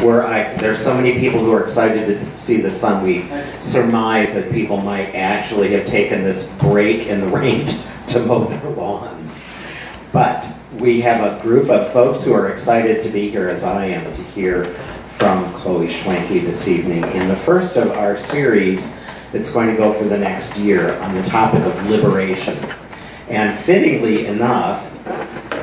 where I, there's so many people who are excited to see the sun, we surmise that people might actually have taken this break in the rain to mow their lawns. But we have a group of folks who are excited to be here, as I am, to hear from Chloe Schwenke this evening in the first of our series that's going to go for the next year on the topic of liberation. And fittingly enough,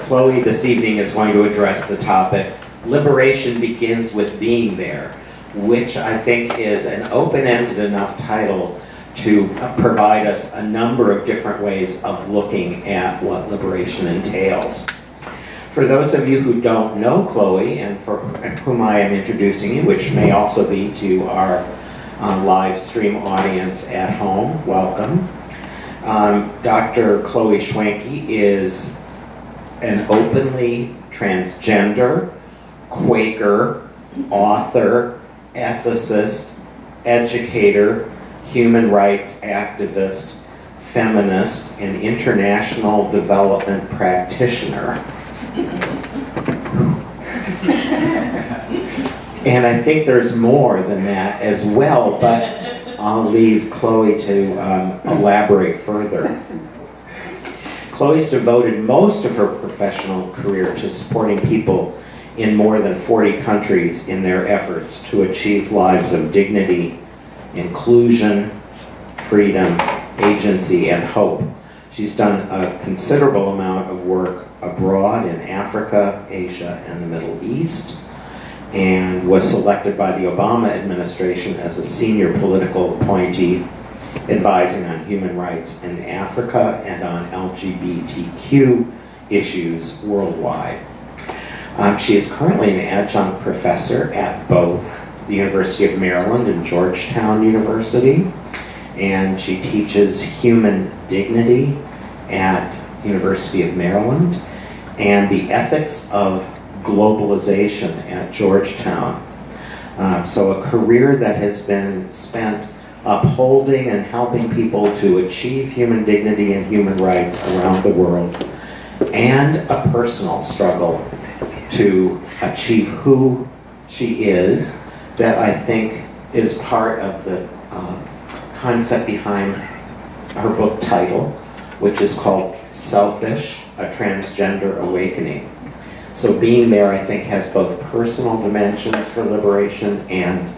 Chloe this evening is going to address the topic Liberation Begins with Being There, which I think is an open-ended enough title to provide us a number of different ways of looking at what liberation entails. For those of you who don't know Chloe, and for whom I am introducing you, which may also be to our uh, live stream audience at home, welcome. Um, Dr. Chloe Schwenke is an openly transgender, Quaker, author, ethicist, educator, human rights activist, feminist, and international development practitioner. and I think there's more than that as well, but I'll leave Chloe to um, elaborate further. Chloe's devoted most of her professional career to supporting people in more than 40 countries in their efforts to achieve lives of dignity, inclusion, freedom, agency, and hope. She's done a considerable amount of work abroad in Africa, Asia, and the Middle East, and was selected by the Obama administration as a senior political appointee advising on human rights in Africa and on LGBTQ issues worldwide. Um, she is currently an adjunct professor at both the University of Maryland and Georgetown University, and she teaches human dignity at University of Maryland and the ethics of globalization at Georgetown. Um, so a career that has been spent upholding and helping people to achieve human dignity and human rights around the world, and a personal struggle to achieve who she is that I think is part of the uh, concept behind her book title, which is called Selfish, A Transgender Awakening. So being there, I think, has both personal dimensions for liberation and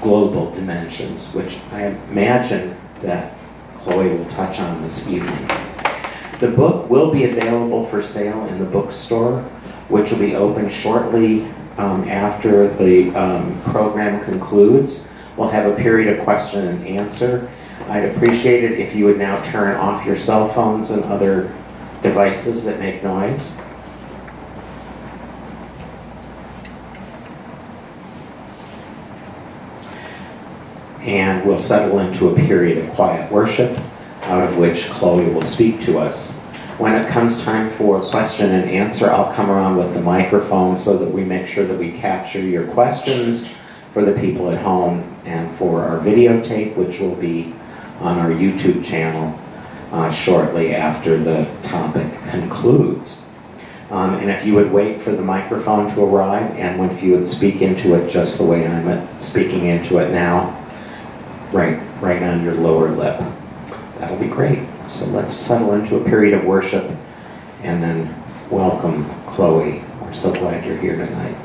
global dimensions, which I imagine that Chloe will touch on this evening. The book will be available for sale in the bookstore, which will be open shortly um, after the um, program concludes. We'll have a period of question and answer. I'd appreciate it if you would now turn off your cell phones and other devices that make noise. and we'll settle into a period of quiet worship, out of which Chloe will speak to us. When it comes time for question and answer, I'll come around with the microphone so that we make sure that we capture your questions for the people at home and for our videotape, which will be on our YouTube channel uh, shortly after the topic concludes. Um, and if you would wait for the microphone to arrive, and if you would speak into it just the way I'm speaking into it now, right, right on your lower lip. That'll be great. So let's settle into a period of worship and then welcome Chloe. We're so glad you're here tonight.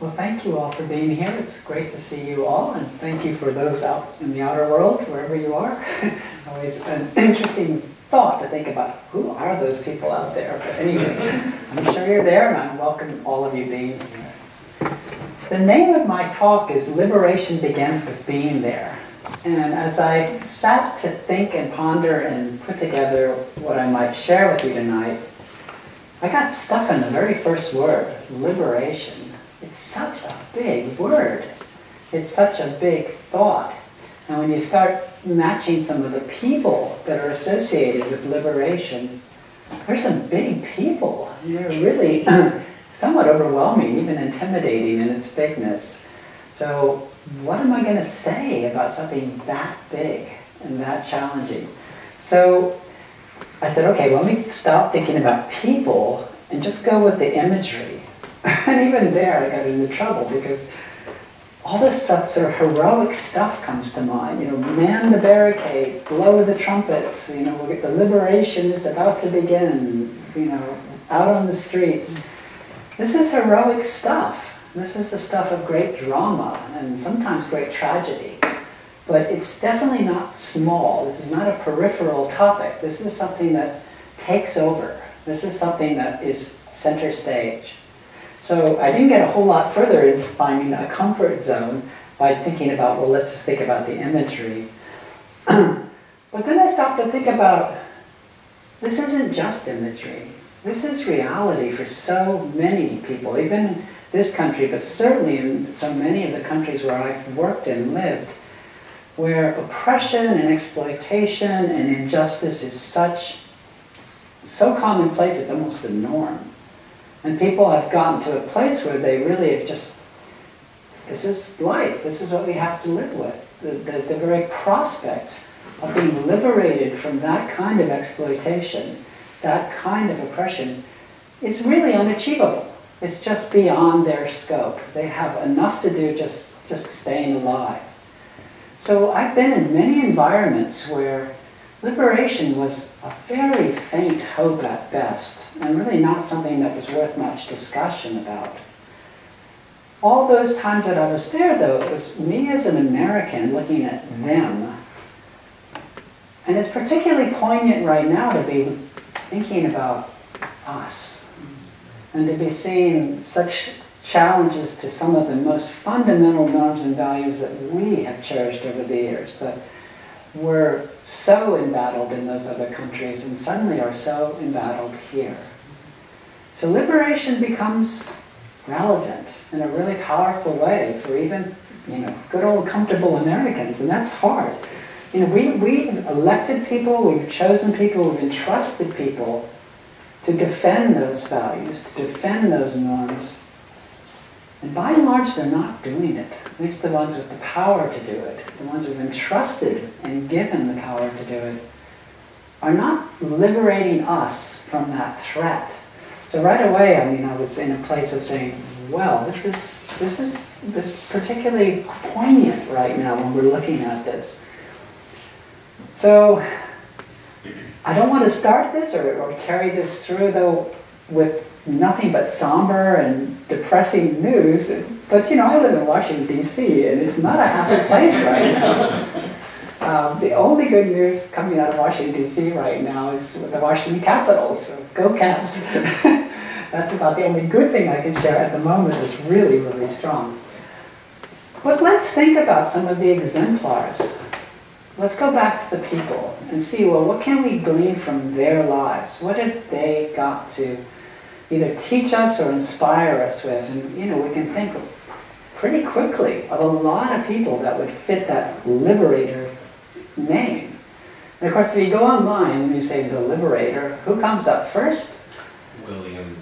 Well, thank you all for being here. It's great to see you all, and thank you for those out in the outer world, wherever you are. it's always an interesting thought to think about who are those people out there. But anyway, I'm sure you're there, and I welcome all of you being here. The name of my talk is Liberation Begins with Being There. And as I sat to think and ponder and put together what I might share with you tonight, I got stuck on the very first word, liberation. Big word. It's such a big thought. And when you start matching some of the people that are associated with liberation, there's some big people. They're really somewhat overwhelming, even intimidating in its bigness. So what am I going to say about something that big and that challenging? So I said, okay, well, let me stop thinking about people and just go with the imagery. and even there, I got into trouble because all this stuff, sort of heroic stuff comes to mind. You know, man the barricades, blow the trumpets, you know, we'll get the liberation is about to begin, you know, out on the streets. This is heroic stuff. This is the stuff of great drama and sometimes great tragedy. But it's definitely not small. This is not a peripheral topic. This is something that takes over. This is something that is center stage. So I didn't get a whole lot further in finding a comfort zone by thinking about, well, let's just think about the imagery. but then I stopped to think about this isn't just imagery. This is reality for so many people, even in this country, but certainly in so many of the countries where I've worked and lived, where oppression and exploitation and injustice is such, so commonplace it's almost the norm. And people have gotten to a place where they really have just, this is life, this is what we have to live with. The, the, the very prospect of being liberated from that kind of exploitation, that kind of oppression, is really unachievable. It's just beyond their scope. They have enough to do just, just staying alive. So I've been in many environments where liberation was a very faint hope at best, and really not something that was worth much discussion about. All those times that I was there, though, it was me as an American looking at mm-hmm. them. And it's particularly poignant right now to be thinking about us and to be seeing such challenges to some of the most fundamental norms and values that we have cherished over the years that were so embattled in those other countries and suddenly are so embattled here. So liberation becomes relevant in a really powerful way for even you know good old comfortable Americans, and that's hard. You know, we, we've elected people, we've chosen people, we've entrusted people to defend those values, to defend those norms. And by and large, they're not doing it. At least the ones with the power to do it, the ones who've been trusted and given the power to do it, are not liberating us from that threat. So right away, I mean, I was in a place of saying, well, this is, this is, this is particularly poignant right now when we're looking at this. So I don't want to start this or, or carry this through, though, with nothing but somber and depressing news. But, you know, I live in Washington, D.C., and it's not a happy place right now. Um, the only good news coming out of Washington, D.C. right now is with the Washington Capitals. So go Caps. That's about the only good thing I can share at the moment. It's really, really strong. But let's think about some of the exemplars let's go back to the people and see, well, what can we glean from their lives? What have they got to either teach us or inspire us with? And, you know, we can think pretty quickly of a lot of people that would fit that liberator name. And of course, if you go online and you say the liberator, who comes up first? William.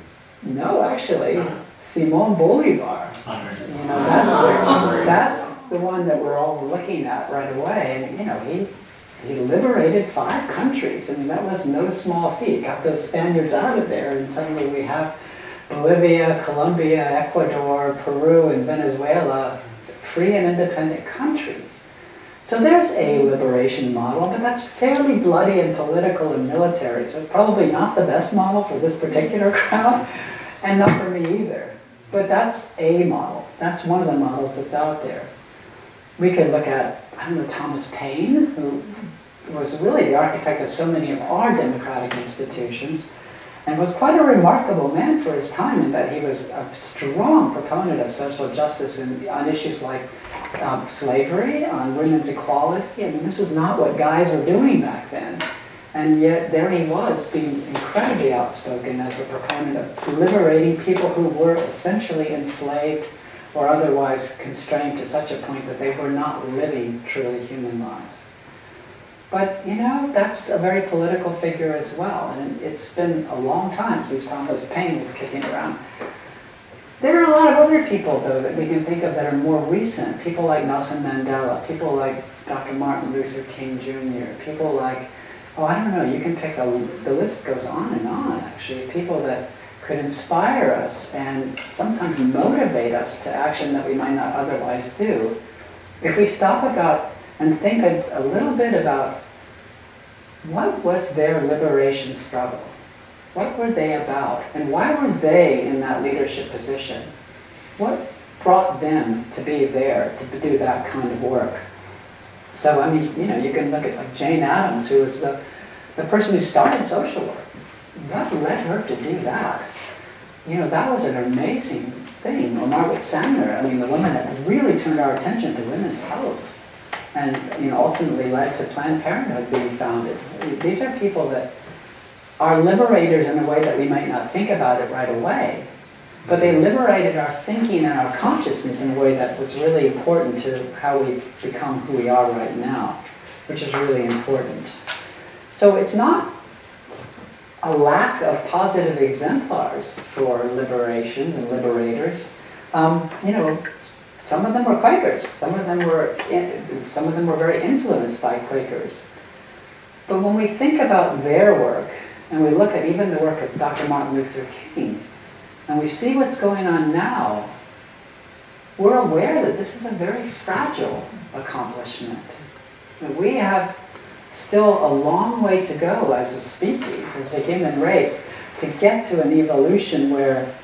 No, actually, Simon Bolivar. You know, that's, that's the one that we're all looking at right away. And, you know, he, he liberated five countries. I mean, that was no small feat. Got those Spaniards out of there, and suddenly we have Bolivia, Colombia, Ecuador, Peru, and Venezuela free and independent countries. So there's a liberation model, but that's fairly bloody and political and military, so probably not the best model for this particular crowd, and not for me either. But that's a model. That's one of the models that's out there. We could look at, I don't know, Thomas Paine, who was really the architect of so many of our democratic institutions and was quite a remarkable man for his time in that he was a strong proponent of social justice in, on issues like um, slavery, on women's equality. I mean, this was not what guys were doing back then. And yet there he was being incredibly outspoken as a proponent of liberating people who were essentially enslaved or otherwise constrained to such a point that they were not living truly human lives. But, you know, that's a very political figure as well. And it's been a long time since Thomas Paine was kicking around. There are a lot of other people, though, that we can think of that are more recent. People like Nelson Mandela, people like Dr. Martin Luther King Jr., people like, oh, I don't know, you can pick a, the list goes on and on, actually. People that could inspire us and sometimes motivate us to action that we might not otherwise do. If we stop about and think a, a little bit about what was their liberation struggle? What were they about? And why were they in that leadership position? What brought them to be there to do that kind of work? So, I mean, you know, you can look at like Jane Addams, who was the, the person who started social work. What led her to do that? You know, that was an amazing thing. Or Margaret Sanger, I mean, the woman that really turned our attention to women's health and you know, ultimately led to Planned Parenthood being founded. These are people that are liberators in a way that we might not think about it right away, but they liberated our thinking and our consciousness in a way that was really important to how we become who we are right now, which is really important. So it's not a lack of positive exemplars for liberation and liberators. Um, you know, some of them were Quakers. Some of them were, some of them were very influenced by Quakers. But when we think about their work, and we look at even the work of Dr. Martin Luther King, and we see what's going on now, we're aware that this is a very fragile accomplishment. That we have still a long way to go as a species, as a human race, to get to an evolution where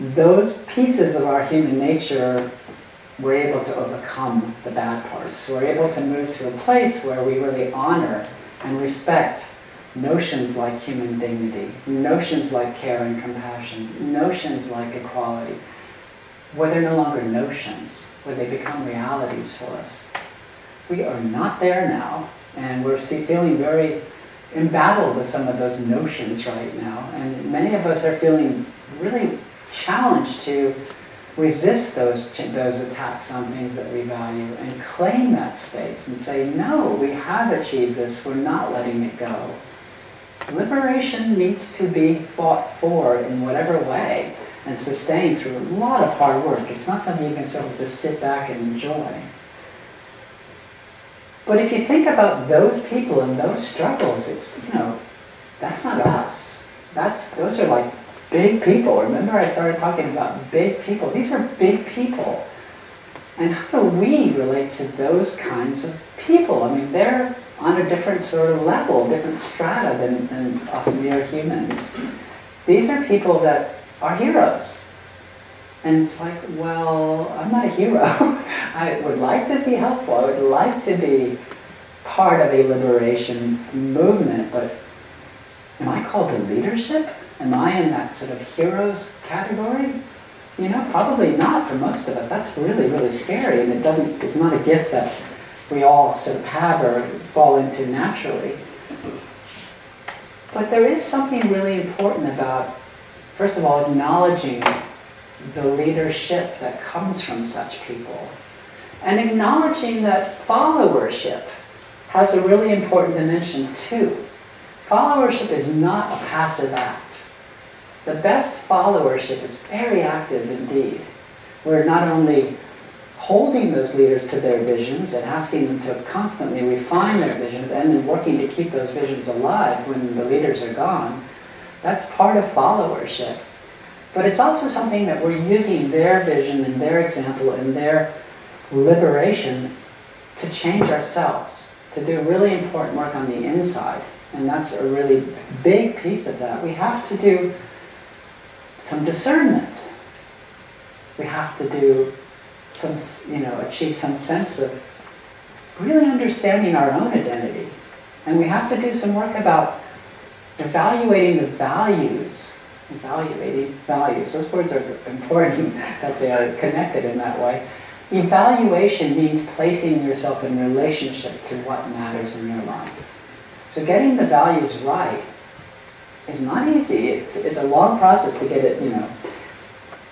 those pieces of our human nature we're able to overcome the bad parts. We're able to move to a place where we really honor and respect notions like human dignity, notions like care and compassion, notions like equality, where they're no longer notions, where they become realities for us. We are not there now, and we're feeling very embattled with some of those notions right now, and many of us are feeling really challenged to resist those, those attacks on things that we value and claim that space and say, no, we have achieved this, we're not letting it go. Liberation needs to be fought for in whatever way and sustained through a lot of hard work. It's not something you can sort of just sit back and enjoy. But if you think about those people and those struggles, it's, you know, that's not us. That's, those are like big people. Remember I started talking about big people. These are big people. And how do we relate to those kinds of people? I mean, they're on a different sort of level, different strata than, than us mere humans. These are people that are heroes. And it's like, well, I'm not a hero. I would like to be helpful. I would like to be part of a liberation movement, but am I called to leadership? Am I in that sort of heroes category? You know, probably not for most of us. That's really, really scary, and it doesn't, it's not a gift that we all sort of have or fall into naturally. But there is something really important about, first of all, acknowledging the leadership that comes from such people, and acknowledging that followership has a really important dimension too. Followership is not a passive act. The best followership is very active indeed. We're not only holding those leaders to their visions and asking them to constantly refine their visions and then working to keep those visions alive when the leaders are gone. That's part of followership. But it's also something that we're using their vision and their example and their liberation to change ourselves, to do really important work on the inside. And that's a really big piece of that. We have to do some discernment. we have to do some, you know, achieve some sense of really understanding our own identity. And we have to do some work about evaluating the values, evaluating values. Those words are important that they are connected in that way. Evaluation means placing yourself in relationship to what matters in your life. So getting the values right is not easy. It's, it's a long process to get it, you know,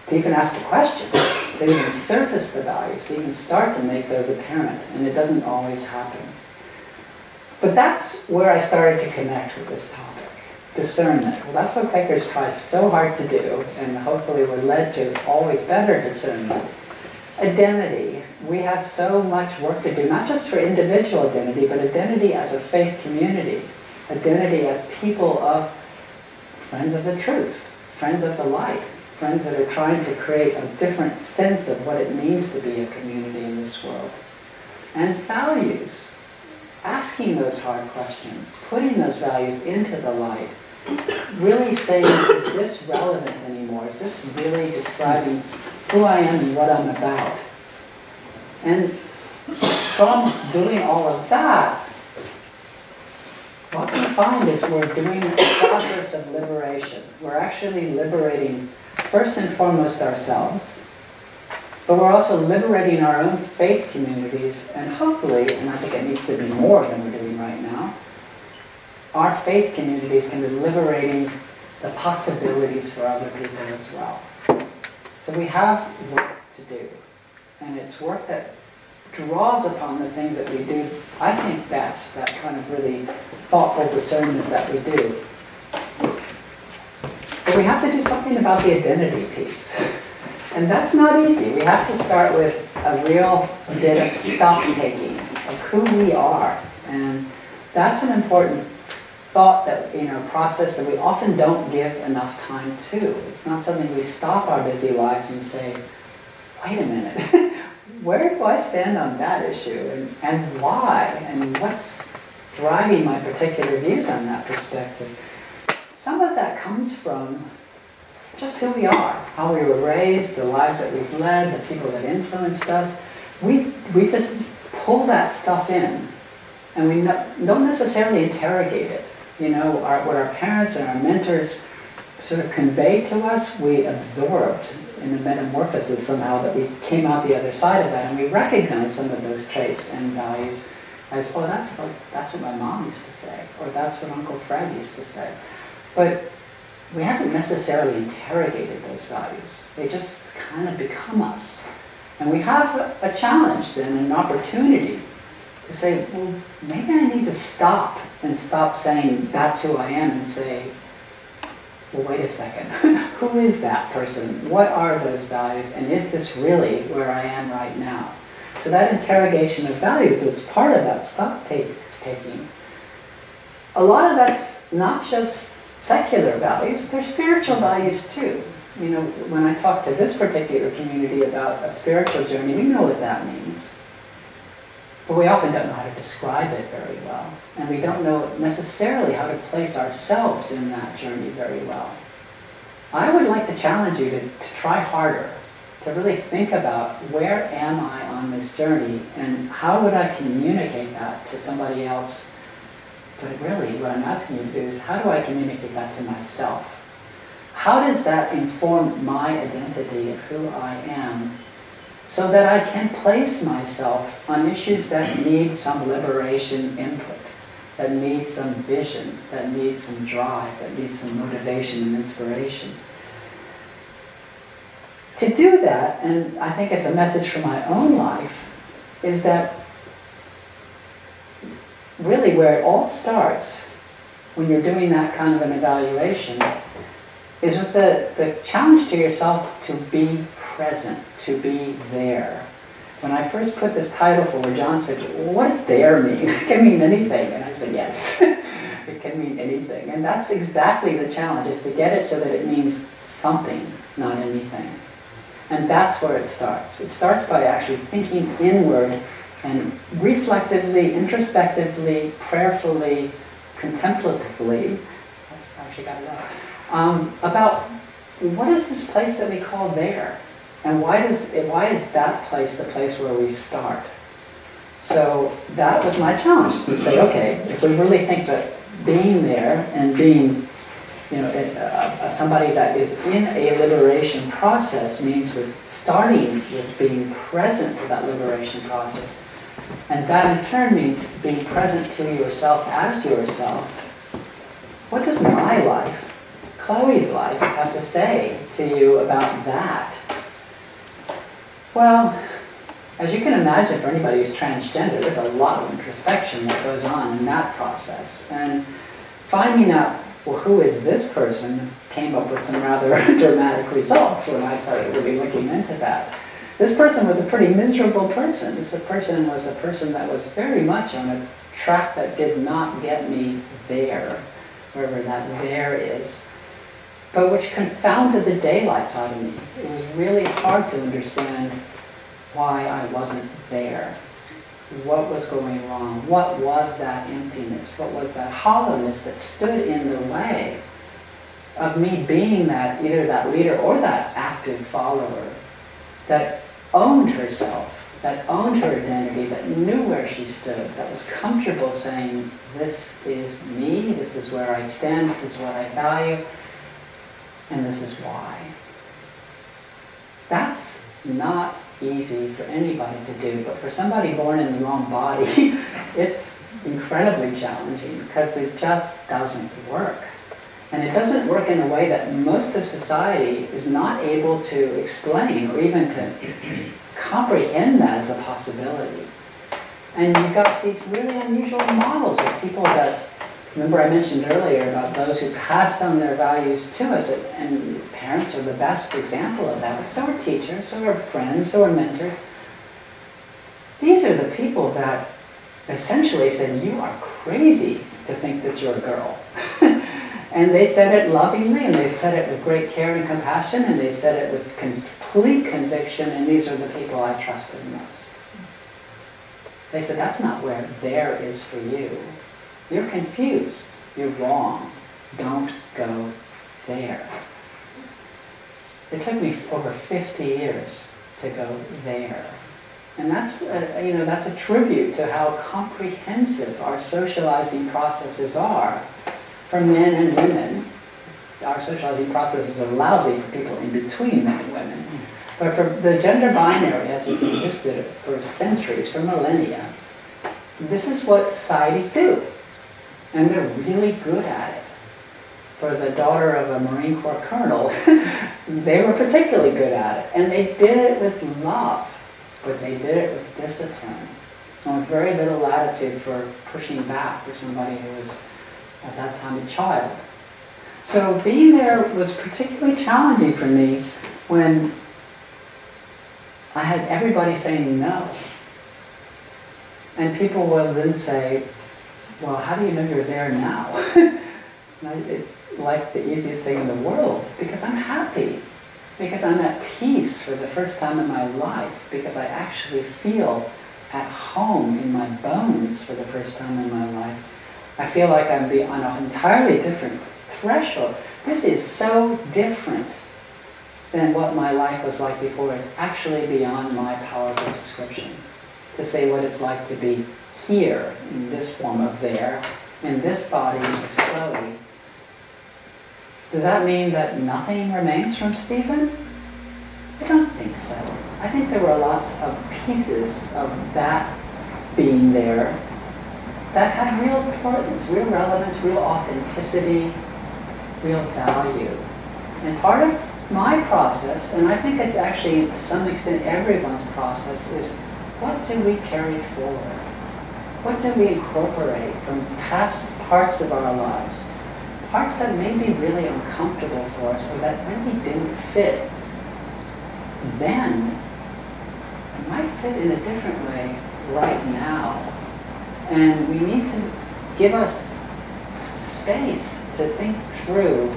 to even ask the question, to even surface the values, to even start to make those apparent. And it doesn't always happen. But that's where I started to connect with this topic discernment. Well, that's what Quakers try so hard to do, and hopefully we're led to always better discernment. Identity. We have so much work to do, not just for individual identity, but identity as a faith community, identity as people of friends of the truth, friends of the light, friends that are trying to create a different sense of what it means to be a community in this world. And values. Asking those hard questions, putting those values into the light, really saying, is this relevant anymore? Is this really describing who I am and what I'm about? And from doing all of that, what we find is we're doing a process of liberation. We're actually liberating, first and foremost, ourselves, but we're also liberating our own faith communities, and hopefully, and I think it needs to be more than we're doing right now, our faith communities can be liberating the possibilities for other people as well. So we have work to do, and it's work that draws upon the things that we do, I think that's that kind of really thoughtful discernment that we do. But we have to do something about the identity piece. And that's not easy. We have to start with a real bit of stock taking of who we are. And that's an important thought that, you know, process that we often don't give enough time to. It's not something we stop our busy lives and say, wait a minute, where do I stand on that issue and, and why and what's driving my particular views on that perspective? Some of that comes from just who we are, how we were raised, the lives that we've led, the people that influenced us. We, we just pull that stuff in and we no, don't necessarily interrogate it. You know, our, what our parents and our mentors sort of conveyed to us, we absorbed in a metamorphosis somehow that we came out the other side of that and we recognized some of those traits and values as, oh, that's, like, that's what my mom used to say, or that's what Uncle Fred used to say. But we haven't necessarily interrogated those values. They just kind of become us. And we have a challenge then, an opportunity to say, well, maybe I need to stop and stop saying that's who I am and say, well, wait a second, who is that person? What are those values? And is this really where I am right now? So that interrogation of values is part of that stock taking. A lot of that's not just secular values, they're spiritual values too. You know, when I talk to this particular community about a spiritual journey, we know what that means. But we often don't know how to describe it very well. And we don't know necessarily how to place ourselves in that journey very well. I would like to challenge you to, to try harder, to really think about where am I on this journey and how would I communicate that to somebody else. But really, what I'm asking you to do is how do I communicate that to myself? How does that inform my identity of who I am so that I can place myself on issues that need some liberation input, that need some vision, that need some drive, that need some motivation and inspiration. To do that, and I think it's a message for my own life, is that really where it all starts when you're doing that kind of an evaluation is with the, the challenge to yourself to be present, to be there. When I first put this title forward, John said, what does there mean? it can mean anything. And I said, yes, it can mean anything. And that's exactly the challenge, is to get it so that it means something, not anything. And that's where it starts. It starts by actually thinking inward and reflectively, introspectively, prayerfully, contemplatively, that's actually got it out, um, about what is this place that we call there? And why, does, why is that place the place where we start? So that was my challenge to say, okay, if we really think that being there and being you know, uh, somebody that is in a liberation process means with starting with being present to that liberation process. And that in turn means being present to yourself as yourself. What does my life, Chloe's life, have to say to you about that? Well, as you can imagine for anybody who's transgender, there's a lot of introspection that goes on in that process. And finding out well, who is this person, came up with some rather dramatic results when I started really looking into that. This person was a pretty miserable person. This person was a person that was very much on a track that did not get me there, wherever that there is, but which confounded the daylights out of me. It was really hard to understand why I wasn't there. What was going wrong, what was that emptiness, what was that hollowness that stood in the way of me being that, either that leader or that active follower that owned herself, that owned her identity, that knew where she stood, that was comfortable saying, this is me, this is where I stand, this is what I value, and this is why. That's not easy for anybody to do, but for somebody born in the wrong body, it's incredibly challenging because it just doesn't work. And it doesn't work in a way that most of society is not able to explain or even to comprehend that as a possibility. And you've got these really unusual models of people that Remember I mentioned earlier about those who passed on their values to us, and parents are the best example of that, but so are teachers, so are friends, so are mentors. These are the people that essentially said, you are crazy to think that you're a girl. and they said it lovingly, and they said it with great care and compassion, and they said it with complete conviction, and these are the people I trusted most. They said, that's not where there is for you. You're confused. You're wrong. Don't go there. It took me over 50 years to go there. And that's a, you know, that's a tribute to how comprehensive our socializing processes are for men and women. Our socializing processes are lousy for people in between men and women. But for the gender binary as it existed for centuries, for millennia, this is what societies do and they're really good at it. For the daughter of a Marine Corps colonel, they were particularly good at it. And they did it with love, but they did it with discipline and with very little latitude for pushing back for somebody who was at that time a child. So being there was particularly challenging for me when I had everybody saying no. And people would then say, well, how do you know you're there now? it's like the easiest thing in the world because I'm happy, because I'm at peace for the first time in my life, because I actually feel at home in my bones for the first time in my life. I feel like I'm on an entirely different threshold. This is so different than what my life was like before. It's actually beyond my powers of description to say what it's like to be here in this form of there, in this body is Chloe. Does that mean that nothing remains from Stephen? I don't think so. I think there were lots of pieces of that being there that had real importance, real relevance, real authenticity, real value. And part of my process, and I think it's actually to some extent everyone's process, is what do we carry forward? What do we incorporate from past parts of our lives? Parts that may be really uncomfortable for us or that really didn't fit then might fit in a different way right now. And we need to give us space to think through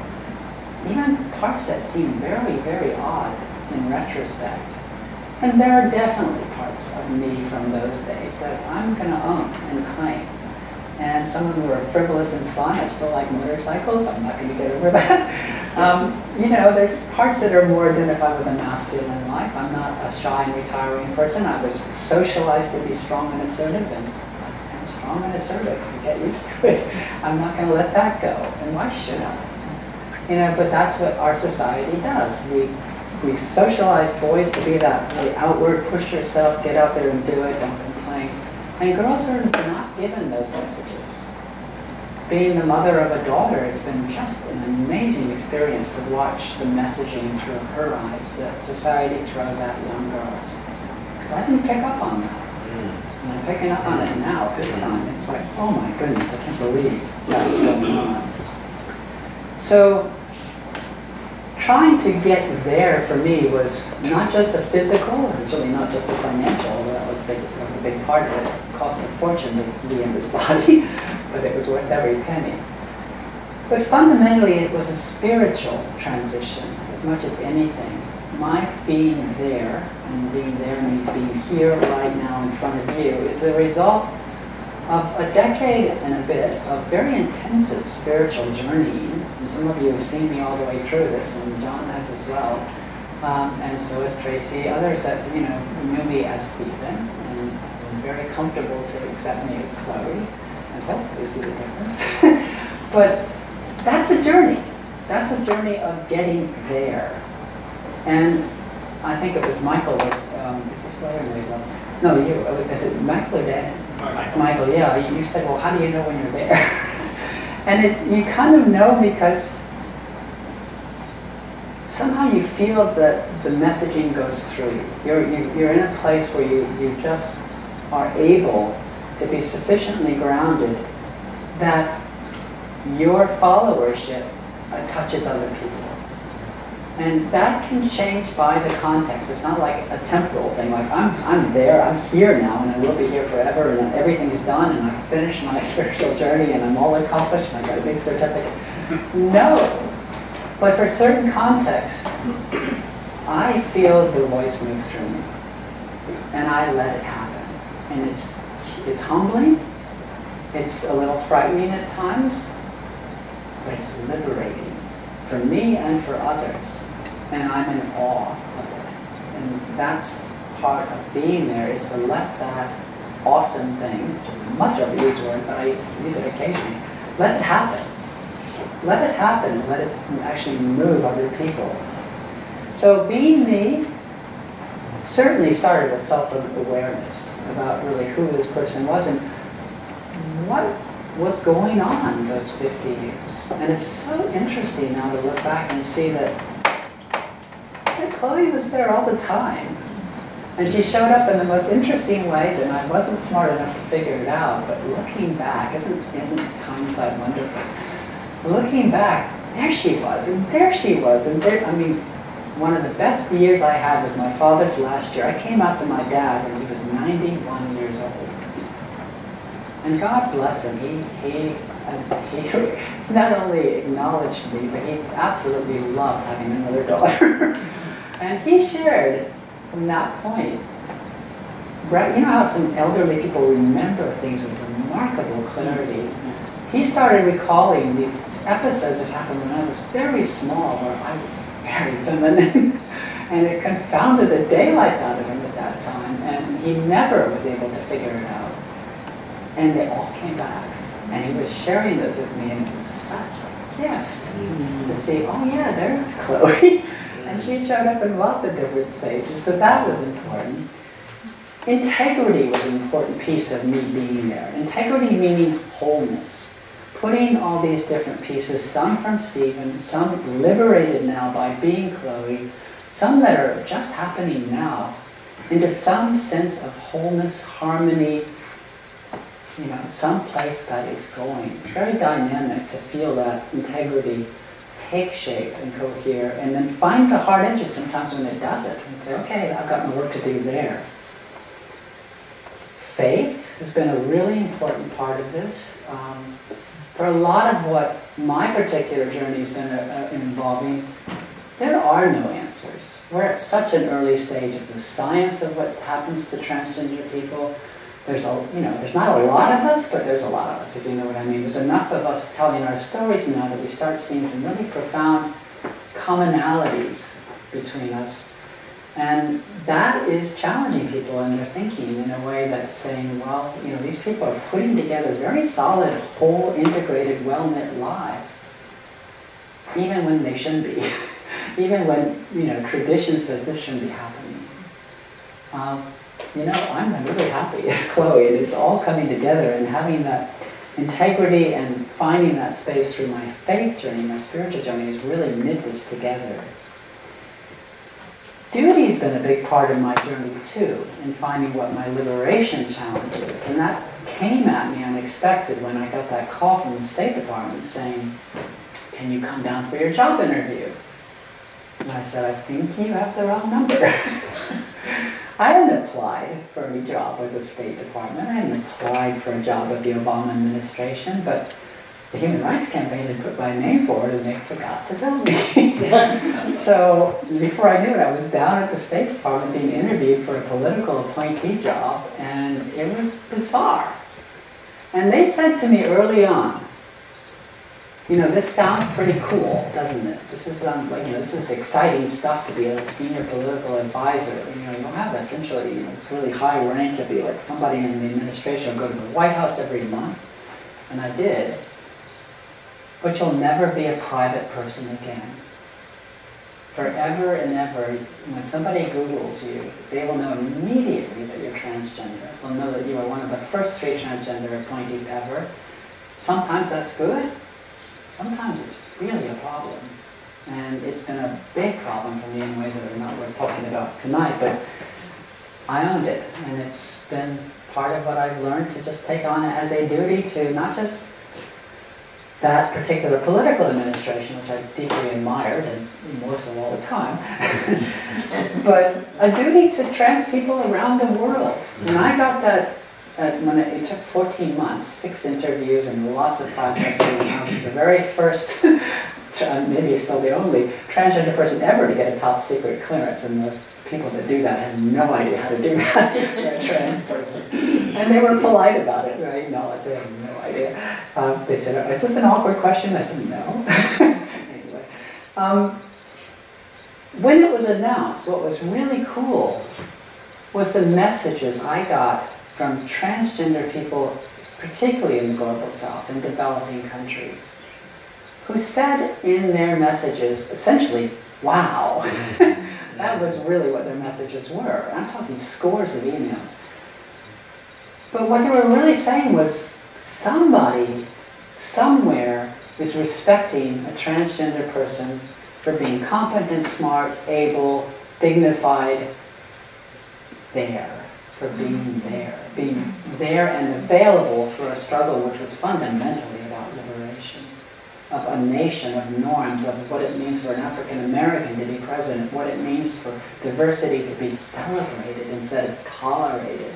even parts that seem very, very odd in retrospect. And there are definitely parts of me from those days that I'm going to own and claim. And some of them were frivolous and fun. I still like motorcycles. I'm not going to get over that. Um, you know, there's parts that are more identified with a masculine life. I'm not a shy and retiring person. I was socialized to be strong and assertive, and I'm strong and assertive, so get used to it. I'm not going to let that go, and why should I? You know, but that's what our society does. We we socialize boys to be that really outward, push yourself, get out there and do it, don't complain. And girls are not given those messages. Being the mother of a daughter, it's been just an amazing experience to watch the messaging through her eyes that society throws at young girls. Because I didn't pick up on that. Mm. And I'm picking up on it mm. now, big time. It's like, oh my goodness, I can't believe that's going on. So trying to get there for me was not just a physical, and certainly not just a financial, although that was a big, that was a big part of it. It cost a fortune to be in this body, but it was worth every penny. But fundamentally, it was a spiritual transition as much as anything. My being there, and being there means being here right now in front of you, is the result of a decade and a bit of very intensive spiritual journeying. And some of you have seen me all the way through this, and John has as well. Um, and so has Tracy. Others that you know knew me as Stephen and were very comfortable to accept me as Chloe, and hopefully see the difference. but that's a journey. That's a journey of getting there. And I think it was Michael was um, is he still here? No, you. Is it Michael or Dan? Michael. Michael, yeah, you said, well, how do you know when you're there? and it, you kind of know because somehow you feel that the messaging goes through you. You're, you, you're in a place where you, you just are able to be sufficiently grounded that your followership uh, touches other people. And that can change by the context. It's not like a temporal thing, like I'm, I'm there, I'm here now, and I will be here forever, and everything's done, and I finished my spiritual journey, and I'm all accomplished, and I got a big certificate. No. But for certain contexts, I feel the voice move through me, and I let it happen. And it's, it's humbling, it's a little frightening at times, but it's liberating for me and for others. And I'm in awe of it. And that's part of being there is to let that awesome thing, which is a much overused word, but I use it occasionally, let it happen. Let it happen. Let it actually move other people. So being me certainly started with self-awareness about really who this person was and what was going on those 50 years. And it's so interesting now to look back and see that, that Chloe was there all the time. And she showed up in the most interesting ways, and I wasn't smart enough to figure it out. But looking back, isn't, isn't hindsight wonderful? Looking back, there she was, and there she was, and there, I mean, one of the best years I had was my father's last year. I came out to my dad when he was 91 years old. And God bless him, he, he, he not only acknowledged me, but he absolutely loved having another daughter. and he shared from that point. Right, you know how some elderly people remember things with remarkable clarity. He started recalling these episodes that happened when I was very small, where I was very feminine. and it confounded the daylights out of him at that time. And he never was able to figure it out. And they all came back. And he was sharing those with me, and it was such a gift to mm. see, oh yeah, there's Chloe. and she showed up in lots of different spaces, so that was important. Integrity was an important piece of me being there. Integrity meaning wholeness. Putting all these different pieces, some from Stephen, some liberated now by being Chloe, some that are just happening now, into some sense of wholeness, harmony, you know, some place that it's going. It's very dynamic to feel that integrity take shape and cohere, and then find the hard edges sometimes when it doesn't, and say, okay, I've got my work to do there. Faith has been a really important part of this. Um, for a lot of what my particular journey has been uh, uh involving, there are no answers. We're at such an early stage of the science of what happens to transgender people there's a, you know, there's not a lot of us, but there's a lot of us, if you know what I mean. There's enough of us telling our stories now that we start seeing some really profound commonalities between us. And that is challenging people in their thinking in a way that's saying, well, you know, these people are putting together very solid, whole, integrated, well-knit lives, even when they shouldn't be, even when, you know, tradition says this shouldn't be happening. Um, you know, I'm really happy as Chloe, and it's all coming together and having that integrity and finding that space through my faith journey, my spiritual journey, has really knit this together. Duty's been a big part of my journey too, in finding what my liberation challenge is. And that came at me unexpected when I got that call from the State Department saying, can you come down for your job interview? And I said, I think you have the wrong number. I hadn't applied for a job with the State Department. I hadn't applied for a job with the Obama administration, but the Human Rights Campaign had put my name forward and they forgot to tell me. so before I knew it, I was down at the State Department being interviewed for a political appointee job, and it was bizarre. And they said to me early on, you know, this sounds pretty cool, doesn't it? This is um, like, you know, this is exciting stuff to be a senior political advisor. You know, you'll have essentially, you know, this really high rank to be like somebody in the administration. Go to the White House every month, and I did. But you'll never be a private person again. Forever and ever, when somebody Googles you, they will know immediately that you're transgender. They'll know that you are one of the first three transgender appointees ever. Sometimes that's good, sometimes it's really a problem. And it's been a big problem for me in ways that are not worth talking about tonight, but I owned it. And it's been part of what I've learned to just take on as a duty to not just that particular political administration, which I deeply admired and more so all the time, but a duty to trans people around the world. And I got that when it, it, took 14 months, six interviews and lots of processing. I was the very first, maybe still the only, transgender person ever to get a top secret clearance. And the people that do that have no idea how to do that for a trans person. And they were polite about it, right? No, I have no idea. Um, they said, is this an awkward question? I said, no. anyway. Um, when it was announced, what was really cool was the messages I got from transgender people, particularly in the global south, in developing countries, who said in their messages, essentially, wow. that was really what their messages were. I'm talking scores of emails. But what they were really saying was somebody, somewhere, is respecting a transgender person for being competent, smart, able, dignified, there for being there, being there and available for a struggle which was fundamentally about liberation of a nation, of norms, of what it means for an African American to be president, what it means for diversity to be celebrated instead of tolerated.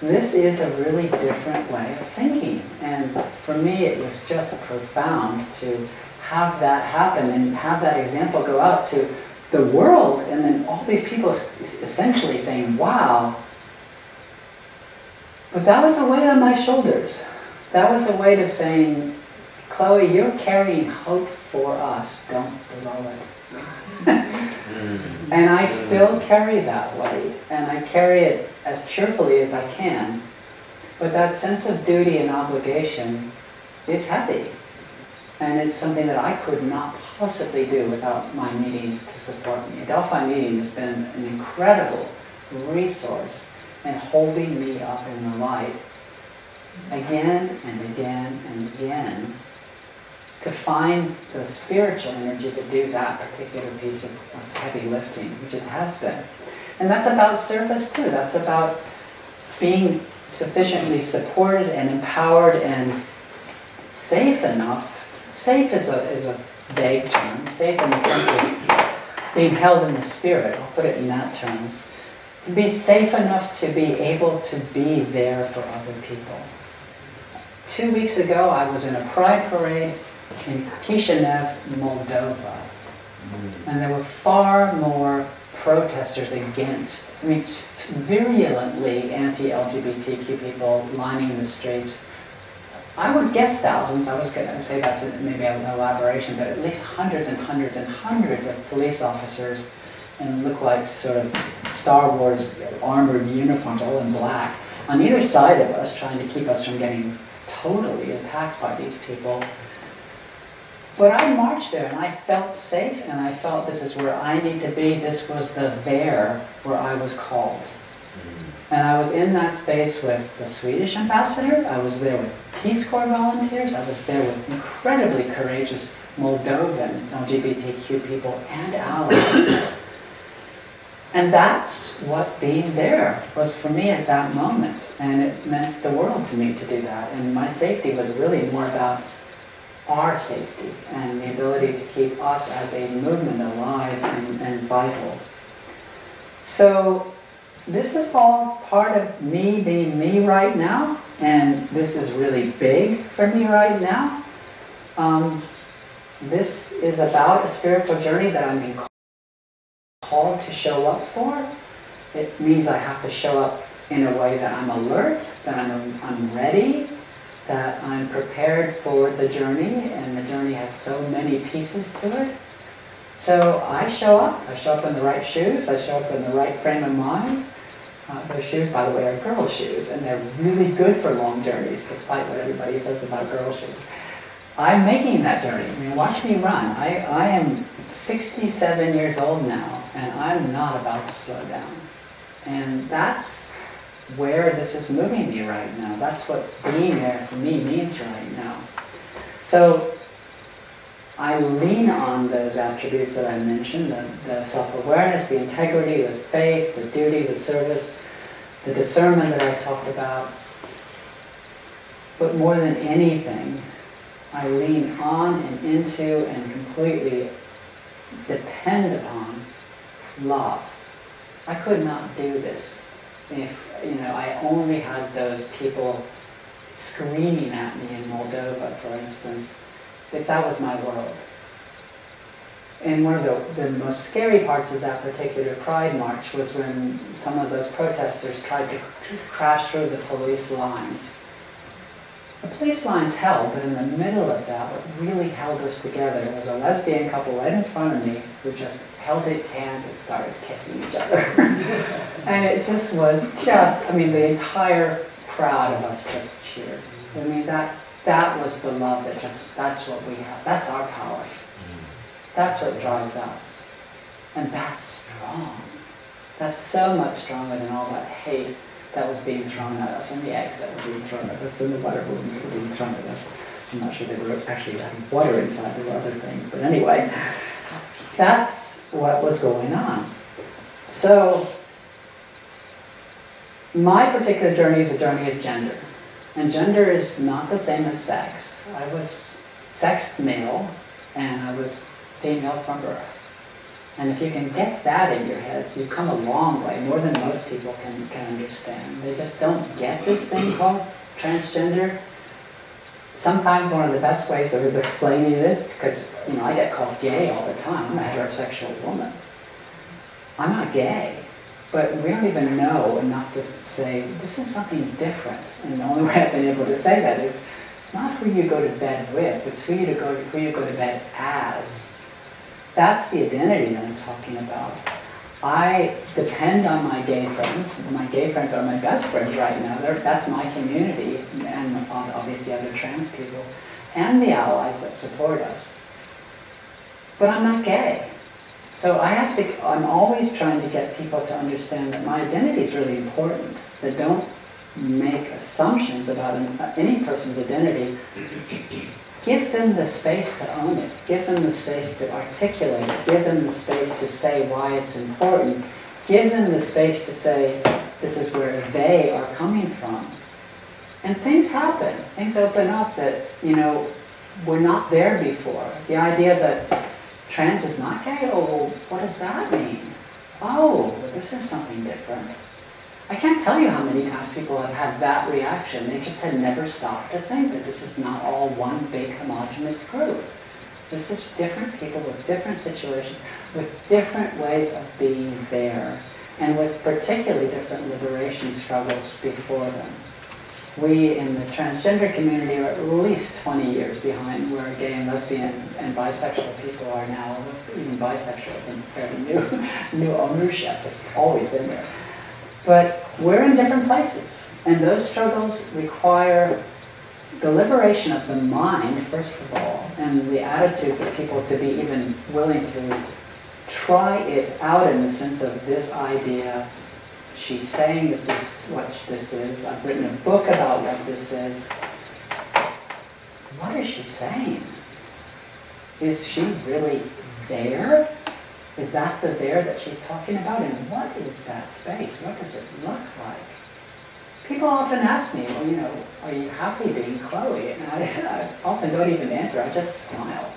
This is a really different way of thinking. And for me, it was just profound to have that happen and have that example go out to the world and then all these people essentially saying, wow, but that was a weight on my shoulders. That was a weight of saying, Chloe, you're carrying hope for us. Don't blow it. Mm-hmm. and I mm-hmm. still carry that weight, and I carry it as cheerfully as I can. But that sense of duty and obligation is heavy. And it's something that I could not possibly do without my meetings to support me. Adelphi meeting has been an incredible resource and holding me up in the light again and again and again to find the spiritual energy to do that particular piece of, of heavy lifting, which it has been. And that's about service too. That's about being sufficiently supported and empowered and safe enough. Safe is a, is a vague term. Safe in the sense of being held in the spirit. I'll put it in that terms be safe enough to be able to be there for other people. Two weeks ago, I was in a pride parade in Kishinev, Moldova. And there were far more protesters against, I mean, virulently anti-LGBTQ people lining the streets I would guess thousands, I was going to say that's maybe an elaboration, but at least hundreds and hundreds and hundreds of police officers and look like sort of Star Wars armored uniforms, all in black, on either side of us, trying to keep us from getting totally attacked by these people. But I marched there and I felt safe and I felt this is where I need to be. This was the there where I was called. Mm-hmm. And I was in that space with the Swedish ambassador, I was there with Peace Corps volunteers, I was there with incredibly courageous Moldovan LGBTQ people and allies. And that's what being there was for me at that moment. And it meant the world to me to do that. And my safety was really more about our safety and the ability to keep us as a movement alive and, and vital. So this is all part of me being me right now, and this is really big for me right now. Um, this is about a spiritual journey that I'm being called to show up for. It means I have to show up in a way that I'm alert, that I'm, I'm ready, that I'm prepared for the journey, and the journey has so many pieces to it. So I show up, I show up in the right shoes, I show up in the right frame of mind, uh, those shoes, by the way, are girl shoes, and they're really good for long journeys, despite what everybody says about girl shoes. I'm making that journey. I mean, watch me run. I, I am 67 years old now, and I'm not about to slow down. And that's where this is moving me right now. That's what being there for me means right now. So I lean on those attributes that I mentioned, the, the self-awareness, the integrity, the faith, the duty, the service, the discernment that I talked about. But more than anything, I lean on and into and completely depend upon love. I could not do this if, you know, I only had those people screaming at me in Moldova, for instance, if that was my world. And one of the, the most scary parts of that particular Pride March was when some of those protesters tried to crash through the police lines. The police lines held, but in the middle of that, what really held us together was a lesbian couple right in front of me who just held its hands and started kissing each other. and it just was just, I mean, the entire crowd of us just cheered. I mean, that that was the love that just, that's what we have. That's our power. That's what drives us. And that's strong. That's so much stronger than all that hate that was being thrown at us and the eggs that were being thrown at us and the water balloons that were being thrown at us. I'm not sure they were actually having water inside, there were other things. But anyway, that's what was going on. So, my particular journey is a journey of gender. And gender is not the same as sex. I was sexed male, and I was female from birth. And if you can get that in your heads, you've come a long way, more than most people can, can understand. They just don't get this thing called transgender. Sometimes one of the best ways of explaining this, because you know I get called gay all the time. I'm a heterosexual woman. I'm not gay. But we don't even know enough to say, this is something different. And the only way I've been able to say that is, it's not who you go to bed with, it's who you, to go, who you go to bed as. That's the identity that I'm talking about. I depend on my gay friends. My gay friends are my best friends right now. They're, that's my community, and obviously other trans people, and the allies that support us. But I'm not gay. So I have to, I'm always trying to get people to understand that my identity is really important, that don't make assumptions about any person's identity. Give them the space to own it. Give them the space to articulate it. Give them the space to say why it's important. Give them the space to say, this is where they are coming from. And things happen. Things open up that, you know, were not there before. The idea that trans is not gay? Oh, what does that mean? Oh, this is something different. I can't tell you how many times people have had that reaction. They just had never stopped to think that this is not all one big homogenous group. This is different people with different situations, with different ways of being there, and with particularly different liberation struggles before them. we in the transgender community are at least 20 years behind where gay and lesbian and bisexual people are now. Even bisexual isn't fairly new, new ownership. It's always been there. But we're in different places, and those struggles require the liberation of the mind, first of all, and the attitudes of people to be even willing to try it out in the sense of this idea she's saying this is what this is. I've written a book about what this is. What is she saying? Is she really there? Is that the there that she's talking about? And what is that space? What does it look like? People often ask me, well, you know, are you happy being Chloe? And I, I often don't even answer, I just smile.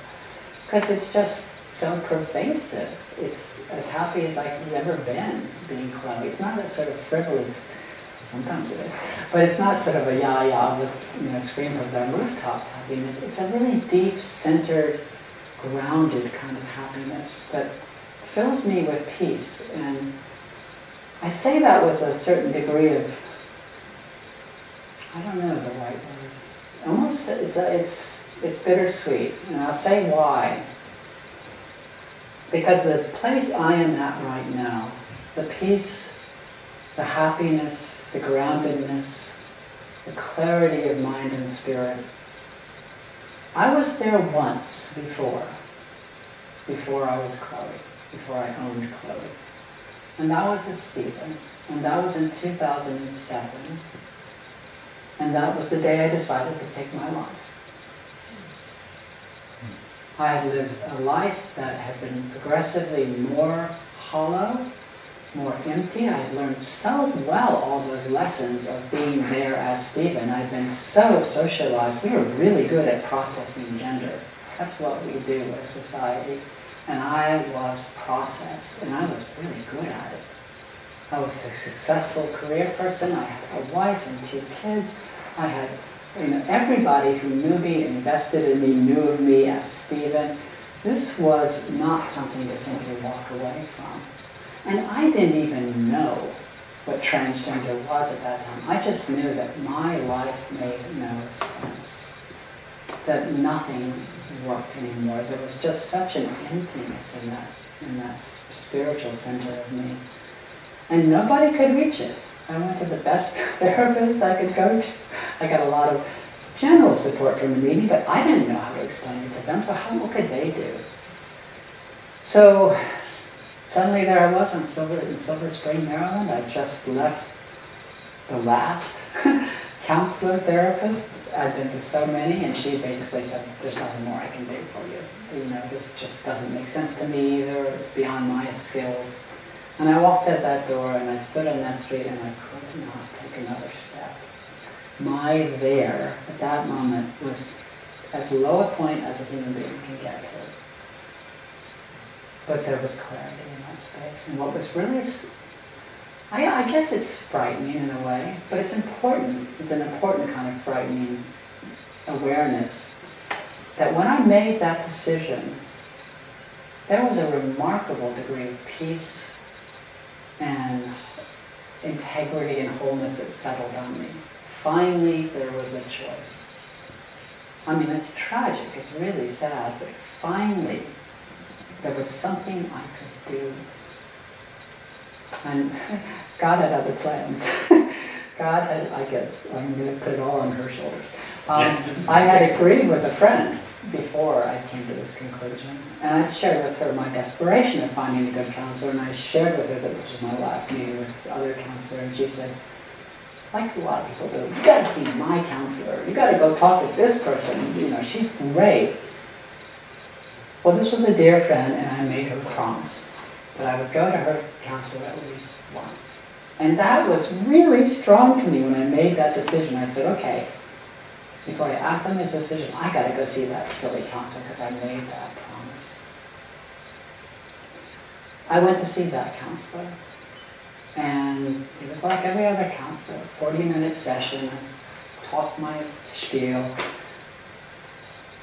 Because it's just so pervasive. It's as happy as I've ever been being Chloe. It's not that sort of frivolous, sometimes it is, but it's not sort of a yah yah, let's you know, scream from the rooftops happiness. It's a really deep, centered, grounded kind of happiness that fills me with peace. And I say that with a certain degree of, I don't know the right word, almost, it's, a, it's, it's bittersweet. And I'll say why. Because the place I am at right now, the peace, the happiness, the groundedness, the clarity of mind and spirit, I was there once before, before I was Chloe, before I owned Chloe. And that was as Stephen, and that was in 2007. And that was the day I decided to take my life. I had lived a life that had been progressively more hollow, more empty. I had learned so well all those lessons of being there as Stephen. I'd been so socialized. We were really good at processing gender. That's what we do as society. And I was processed, and I was really good at it. I was a successful career person. I had a wife and two kids. I had you know, everybody who knew me, invested in me, knew of me as Stephen. This was not something to simply walk away from. And I didn't even know what transgender was at that time. I just knew that my life made no sense. That nothing worked anymore. There was just such an emptiness in that, in that spiritual center of me. And nobody could reach it. I went to the best therapist I could go to. I got a lot of general support from the meeting, but I didn't know how to explain it to them, so how, what could they do? So suddenly there I was in Silver, in Silver Spring, Maryland. I just left the last counselor therapist. I'd been to so many, and she basically said, there's nothing more I can do for you. You know, this just doesn't make sense to me either. It's beyond my skills. And I walked at that door, and I stood on that street, and I could not take another step my there at that moment was as low a point as a human being can get to. But there was clarity in that space. And what was really, I, I guess it's frightening in a way, but it's important. It's an important kind of frightening awareness that when I made that decision, there was a remarkable degree of peace and integrity and wholeness that settled on me finally there was a choice. I mean, it's tragic, it's really sad, but finally there was something I could do. And God had other plans. God had, I guess, I'm going to put it all on her shoulders. Um, I had agreed with a friend before I came to this conclusion. And I shared with her my desperation of finding a good counselor, and I shared with her that this was my last meeting with this other counselor, and she said, like a lot of people do, you gotta see my counselor, you gotta go talk to this person, you know, she's great. Well, this was a dear friend, and I made her promise that I would go to her counselor at least once. And that was really strong to me when I made that decision. I said, okay, before I act on this decision, I gotta go see that silly counselor because I made that promise. I went to see that counselor. And it was like every other counselor, 40 minute session, I talked my spiel.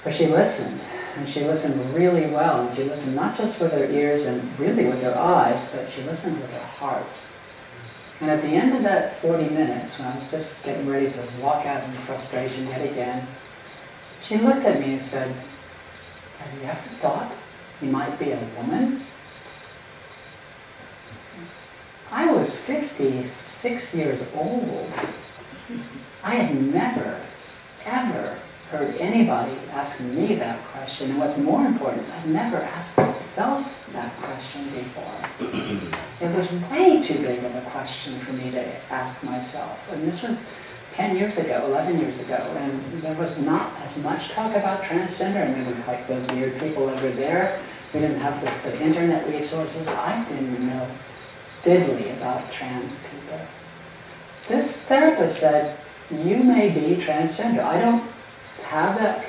But she listened, and she listened really well, and she listened not just with her ears and really with her eyes, but she listened with her heart. And at the end of that 40 minutes, when I was just getting ready to walk out in frustration yet again, she looked at me and said, Have you ever thought you might be a woman? I was 56 years old. I had never, ever heard anybody ask me that question. And what's more important is I've never asked myself that question before. it was way too big of a question for me to ask myself. And this was 10 years ago, 11 years ago, and there was not as much talk about transgender, and there were like those weird people over there. We didn't have the internet resources. I didn't know diddly about trans people. This therapist said, you may be transgender. I don't have that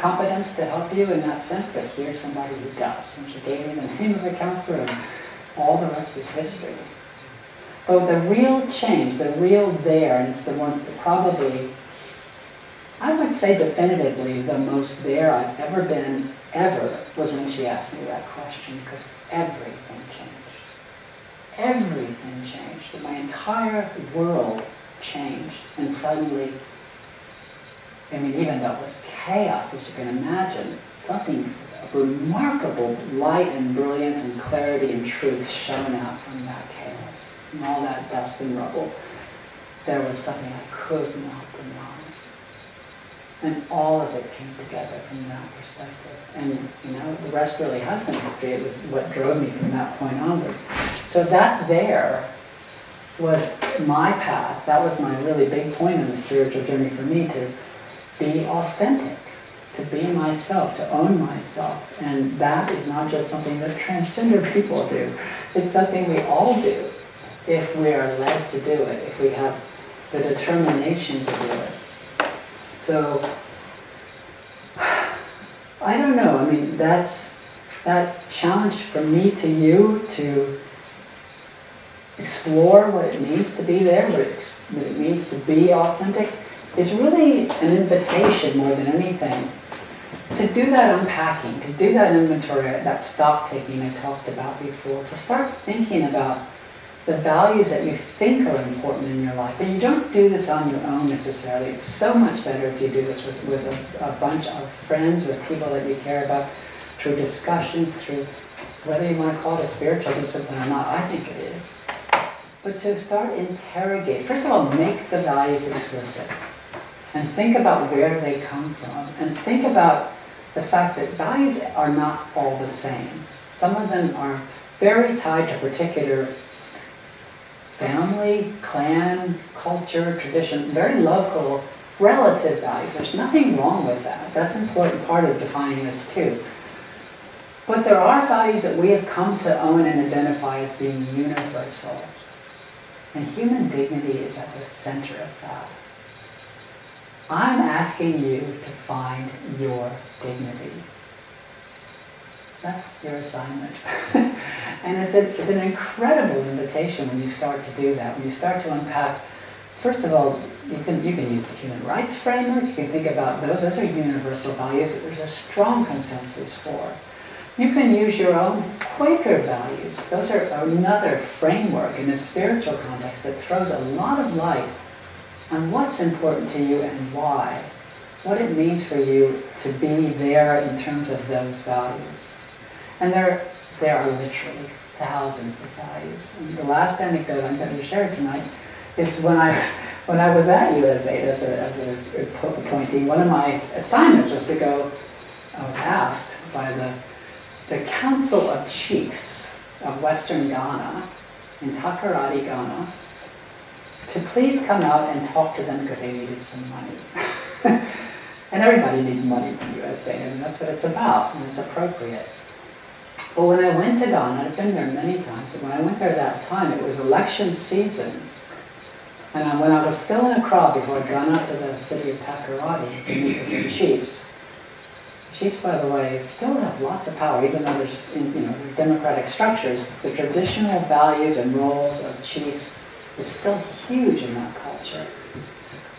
competence to help you in that sense, but here's somebody who does. And she gave me the name of the counselor, and all the rest is history. But the real change, the real there, and it's the one probably, I would say definitively, the most there I've ever been, ever, was when she asked me that question, because everything changed. Everything changed. My entire world changed. And suddenly, I mean, even though it was chaos, as you can imagine, something remarkable light and brilliance and clarity and truth shone out from that chaos and all that dust and rubble, there was something I could not deny. And all of it came together from that perspective. And, you know, the rest really has been history. It was what drove me from that point onwards. So that there was my path. That was my really big point in the spiritual journey for me to be authentic, to be myself, to own myself. And that is not just something that transgender people do. It's something we all do if we are led to do it, if we have the determination to do it. So, I don't know, I mean, that's that challenge from me to you to explore what it means to be there, what it, what it means to be authentic, is really an invitation more than anything to do that unpacking, to do that inventory, that stock taking I talked about before, to start thinking about the values that you think are important in your life. And you don't do this on your own necessarily. It's so much better if you do this with, with a, a bunch of friends, with people that you care about, through discussions, through whether you want to call it a spiritual discipline or not. I think it is. But to start interrogate, first of all, make the values explicit. And think about where they come from. And think about the fact that values are not all the same. Some of them are very tied to particular family, clan, culture, tradition, very local, relative values. There's nothing wrong with that. That's an important part of defining this too. But there are values that we have come to own and identify as being universal. And human dignity is at the center of that. I'm asking you to find your dignity. That's your assignment. and it's, a, it's an incredible invitation when you start to do that, when you start to unpack. First of all, you can, you can use the human rights framework, you can think about those, those are universal values that there's a strong consensus for. You can use your own Quaker values. Those are another framework in the spiritual context that throws a lot of light on what's important to you and why. What it means for you to be there in terms of those values. And there, there are literally thousands of values. And the last anecdote I'm going to share tonight is when I, when I was at USAID as a, as a appointee, one of my assignments was to go, I was asked by the, the Council of Chiefs of Western Ghana, in Takoradi, Ghana, to please come out and talk to them because they needed some money. and everybody needs money in the USA, and that's what it's about, and it's appropriate. But when I went to Ghana, I've been there many times, but when I went there that time, it was election season. And when I was still in a crowd before I'd gone out to the city of Takoradi to meet with the chiefs, chiefs, by the way, still have lots of power, even though there's you know, democratic structures. The traditional values and roles of chiefs is still huge in that culture.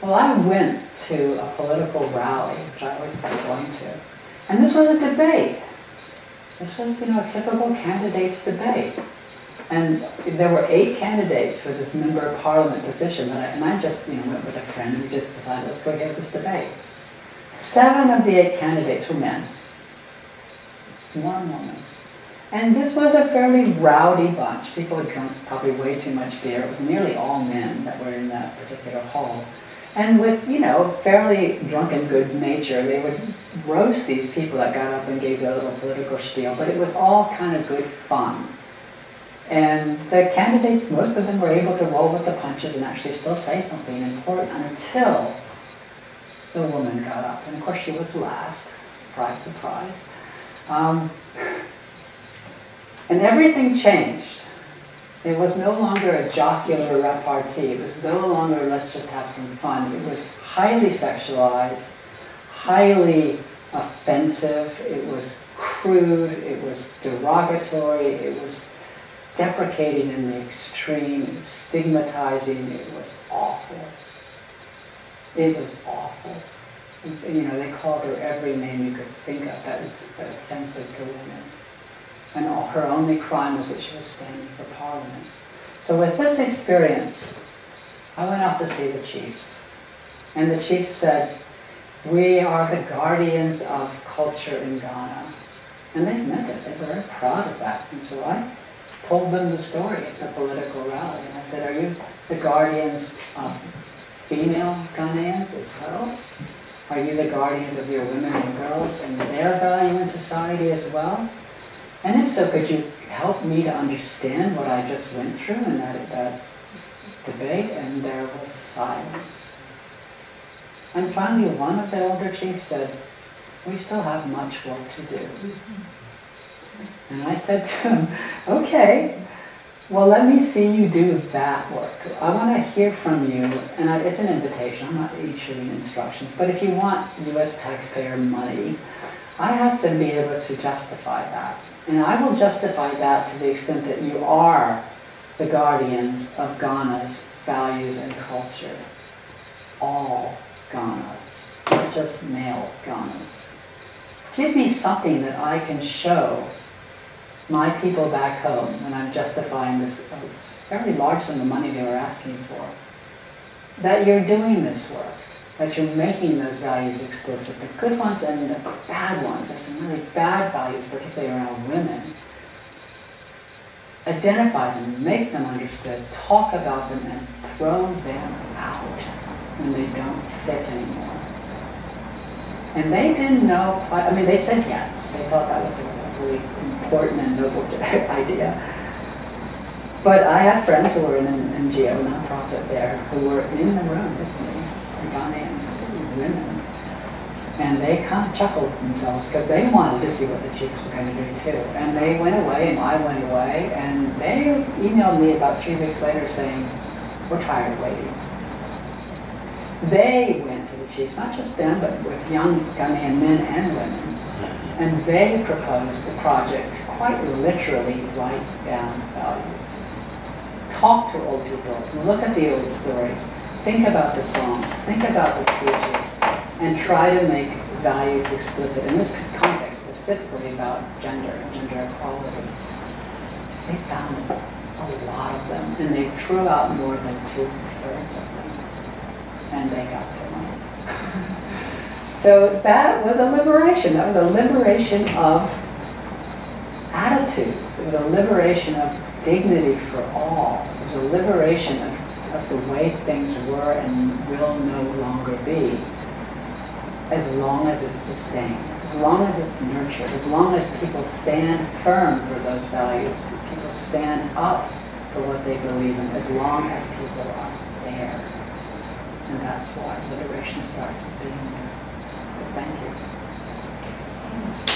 Well, I went to a political rally, which I always like going to, and this was a debate. This was, you know, a typical candidates debate. And there were eight candidates for this member of parliament position, and I, and I just, you know, went with a friend we just decided, let's go get this debate. Seven of the eight candidates were men. One woman. And this was a fairly rowdy bunch. People had drunk probably way too much beer. It was nearly all men that were in that particular hall. And with, you know, fairly drunken good nature, they would roast these people that got up and gave their little political spiel, but it was all kind of good fun. And the candidates, most of them were able to roll with the punches and actually still say something important until the woman got up. And of course, she was last. Surprise, surprise. Um, and everything changed. It was no longer a jocular repartee. It was no longer let's just have some fun. It was highly sexualized, highly offensive. It was crude. It was derogatory. It was deprecating in the extreme. It was stigmatizing. It was awful. It was awful. You know, they called her every name you could think of that was offensive to women and all, her only crime was that she was standing for Parliament. So with this experience, I went off to see the chiefs. And the chiefs said, we are the guardians of culture in Ghana. And they meant it. They were very proud of that. And so I told them the story at the political rally. And I said, are you the guardians of female Ghanaians as well? Are you the guardians of your women and girls and their value in society as well? And if so, could you help me to understand what I just went through in that, that debate? And there was silence. And finally, one of the elder chiefs said, we still have much work to do. And I said to him, okay, well, let me see you do that work. I want to hear from you, and it's an invitation, I'm not issuing instructions, but if you want US taxpayer money, I have to be able to justify that. And I will justify that to the extent that you are the guardians of Ghana's values and culture. All Ghanas, not just male Ghanas. Give me something that I can show my people back home when I'm justifying this, it's fairly large sum of money they were asking for, that you're doing this work that you're making those values explicit, the good ones and the bad ones. There's some really bad values, particularly around women. Identify them, make them understood, talk about them, and throw them out when they don't fit anymore. And they didn't know, I mean, they said yes. They thought that was a really important and noble idea. But I had friends who were in an NGO, nonprofit there, who were in the room with me, Ghanaian women. And they kind of chuckled themselves because they wanted to see what the chiefs were going to do too. And they went away and I went away and they emailed me about three weeks later saying, we're tired of waiting. They went to the chiefs, not just them, but with young Ghanaian men and women. And they proposed the project quite literally write down values. Talk to old people, look at the old stories, think about the songs, think about the speeches, and try to make values explicit. In this context, specifically about gender and gender equality, they found a lot of them, and they threw out more than two-thirds of them, and they got their money. so that was a liberation. That was a liberation of attitudes. It was a liberation of dignity for all. It was a liberation of of the way things were and will no longer be as long as it's sustained, as long as it's nurtured, as long as people stand firm for those values, people stand up for what they believe in, as long as people are there. And that's why liberation starts with being there. So thank you.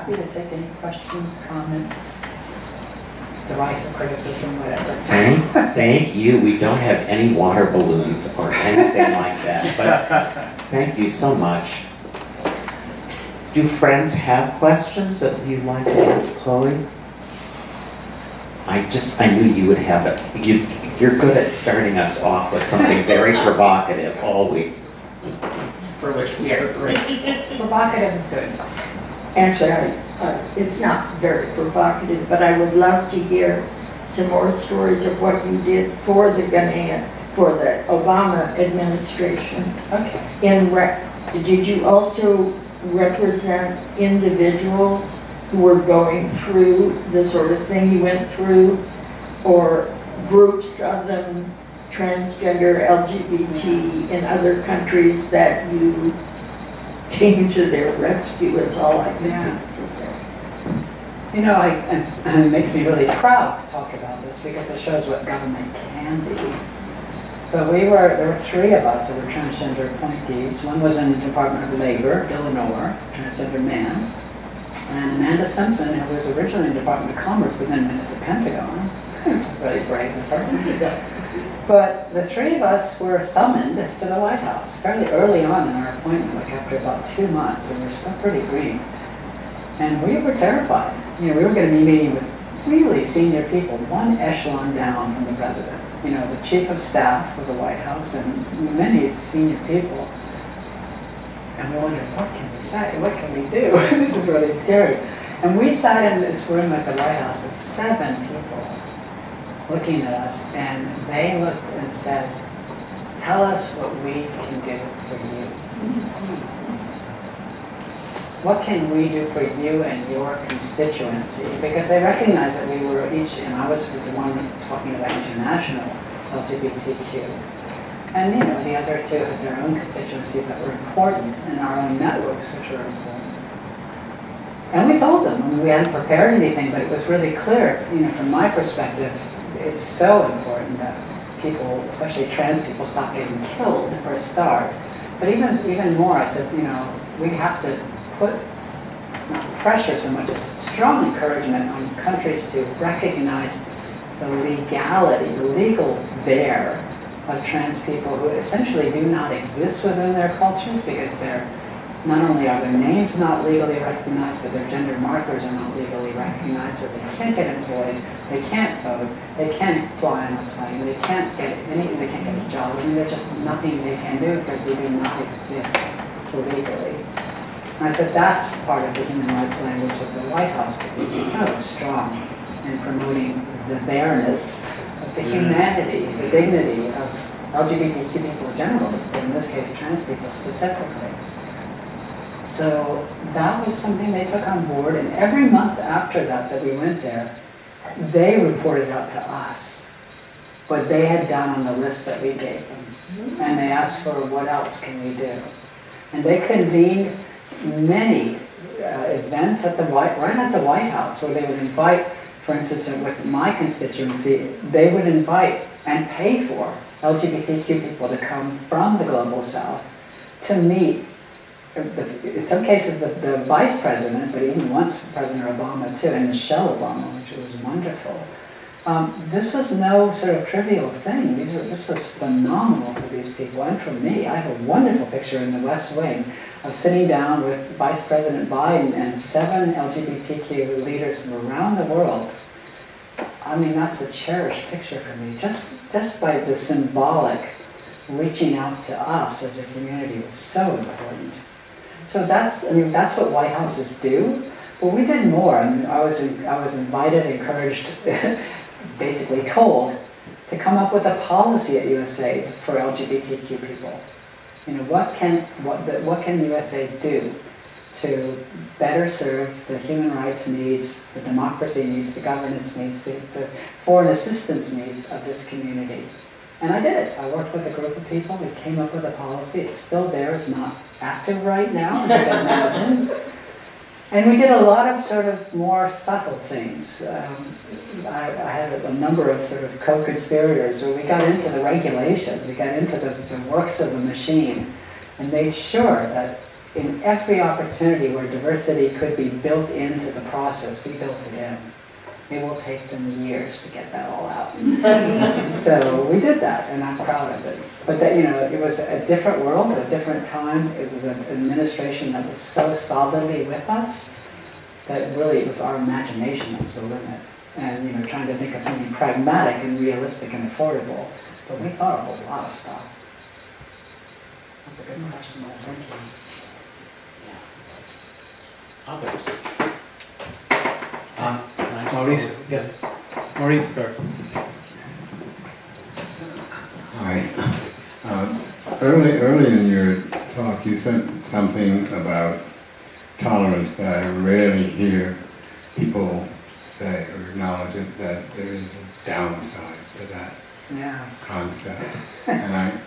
Happy to take any questions, comments, derisive criticism, whatever. Thank, thank you. We don't have any water balloons or anything like that, but thank you so much. Do friends have questions that you'd like to ask Chloe? I just, I knew you would have it. You, you're good at starting us off with something very provocative, always. for which we are grateful. Provocative is good. Actually, I, uh, it's not very provocative, but I would love to hear some more stories of what you did for the Ghanaian, for the Obama administration. Okay. In did you also represent individuals who were going through the sort of thing you went through? Or groups of them, transgender, LGBT in other countries that you came to their rescue is all I Yeah. can to say. You know, I, and it makes me really proud to talk about this because it shows what government can be. But we were, there were three of us that were transgender appointees. One was in the Department of Labor, Dylan Orr, transgender man. And Amanda Simpson, who was originally in the Department of Commerce, but then went to the Pentagon, which is really brave of her. But the three of us were summoned to the White House fairly early on in our appointment, like after about two months, we were still pretty green. And we were terrified. You know, we were going to be meeting with really senior people, one echelon down from the president. You know, the chief of staff of the White House and many senior people. And we wondered, what can we say? What can we do? this is really scary. And we sat in this room at the White House with seven people looking at us, and they looked and said, tell us what we can do for you. What can we do for you and your constituency? Because they recognized that we were each, and I was the one talking about international LGBTQ. And, you know, the other two had their own constituencies that were important, and our own networks, which were important. And we told them, I mean, we hadn't prepared anything, but it was really clear, you know, from my perspective, it's so important that people, especially trans people, stop getting killed for a start. But even, even more, I said, you know, we have to put not pressure so much as strong encouragement on countries to recognize the legality, the legal there of trans people who essentially do not exist within their cultures because they're not only are their names not legally recognized, but their gender markers are not legally recognized, so they can't get employed, they can't vote, they can't fly on a plane, they can't get any, they can't get a job. I mean, there's just nothing they can do because they do not exist legally. And I said that's part of the human rights language of the White House, but it's so strong in promoting the bareness of the humanity, the dignity of LGBTQ people in general, but in this case, trans people specifically. So that was something they took on board, and every month after that that we went there, they reported out to us what they had done on the list that we gave them. And they asked for what else can we do. And they convened many uh, events at the White, right at the White House where they would invite, for instance, with my constituency, they would invite and pay for LGBTQ people to come from the Global South to meet in some cases the, the, vice president, but even once President Obama too, and Michelle Obama, which was wonderful. Um, this was no sort of trivial thing. These were, this was phenomenal for these people and for me. I have a wonderful picture in the West Wing of sitting down with Vice President Biden and seven LGBTQ leaders from around the world. I mean, that's a cherished picture for me. Just, just by the symbolic reaching out to us as a community was so important. So that's, I mean, that's what White Houses do. But we did more. I mean, I was, I was invited, encouraged, basically told to come up with a policy at USAID for LGBTQ people. You know, what can, what, what can USAID do to better serve the human rights needs, the democracy needs, the governance needs, the, the foreign assistance needs of this community? And I did it. I worked with a group of people. We came up with a policy. It's still there. It's not active right now, as you can imagine. And we did a lot of sort of more subtle things. Um, I, I, had a, number of sort of co-conspirators where we got into the regulations, we got into the, the works of the machine, and made sure that in every opportunity where diversity could be built into the process, we built it in. It will take them years to get that all out. so we did that, and I'm proud of it. But that, you know, it was a different world, a different time. It was an administration that was so solidly with us that really it was our imagination that was the limit. And, you know, trying to think of something pragmatic and realistic and affordable. But we thought of a lot of stuff. That's a good question, thank you. Yeah. Others? Um, can I just- Maurice, yes. Maurice first. Hi. Um, Early, early in your talk, you said something about tolerance that I rarely hear people say or acknowledge it, that there is a downside to that Yeah, concept. And I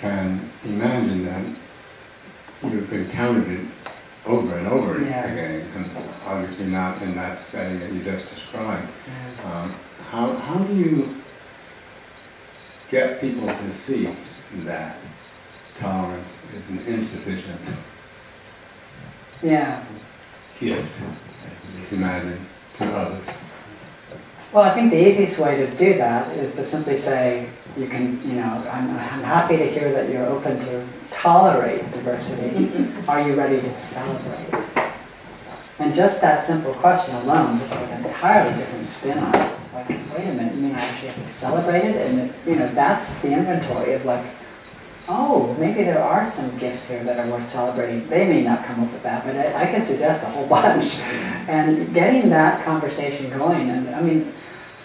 can imagine that you've encountered it over and over Yeah. again, and obviously not in that setting that you just described. yeah. Um, How, how do you get people to see that tolerance is an insufficient Yeah, gift, as it is imagined, to others? well, I think the easiest way to do that is to simply say, you can, you know, I'm, I'm happy to hear that you're open to tolerate diversity. Are you ready to celebrate? And just that simple question alone, puts like an entirely different spin on it. It's like, wait a minute, you mean I actually have to celebrate it? And, it- you know, that's the inventory of like, oh, maybe there are some gifts here that are worth celebrating. They may not come up with that, but I, I can suggest a whole bunch. And getting that conversation going, and I mean,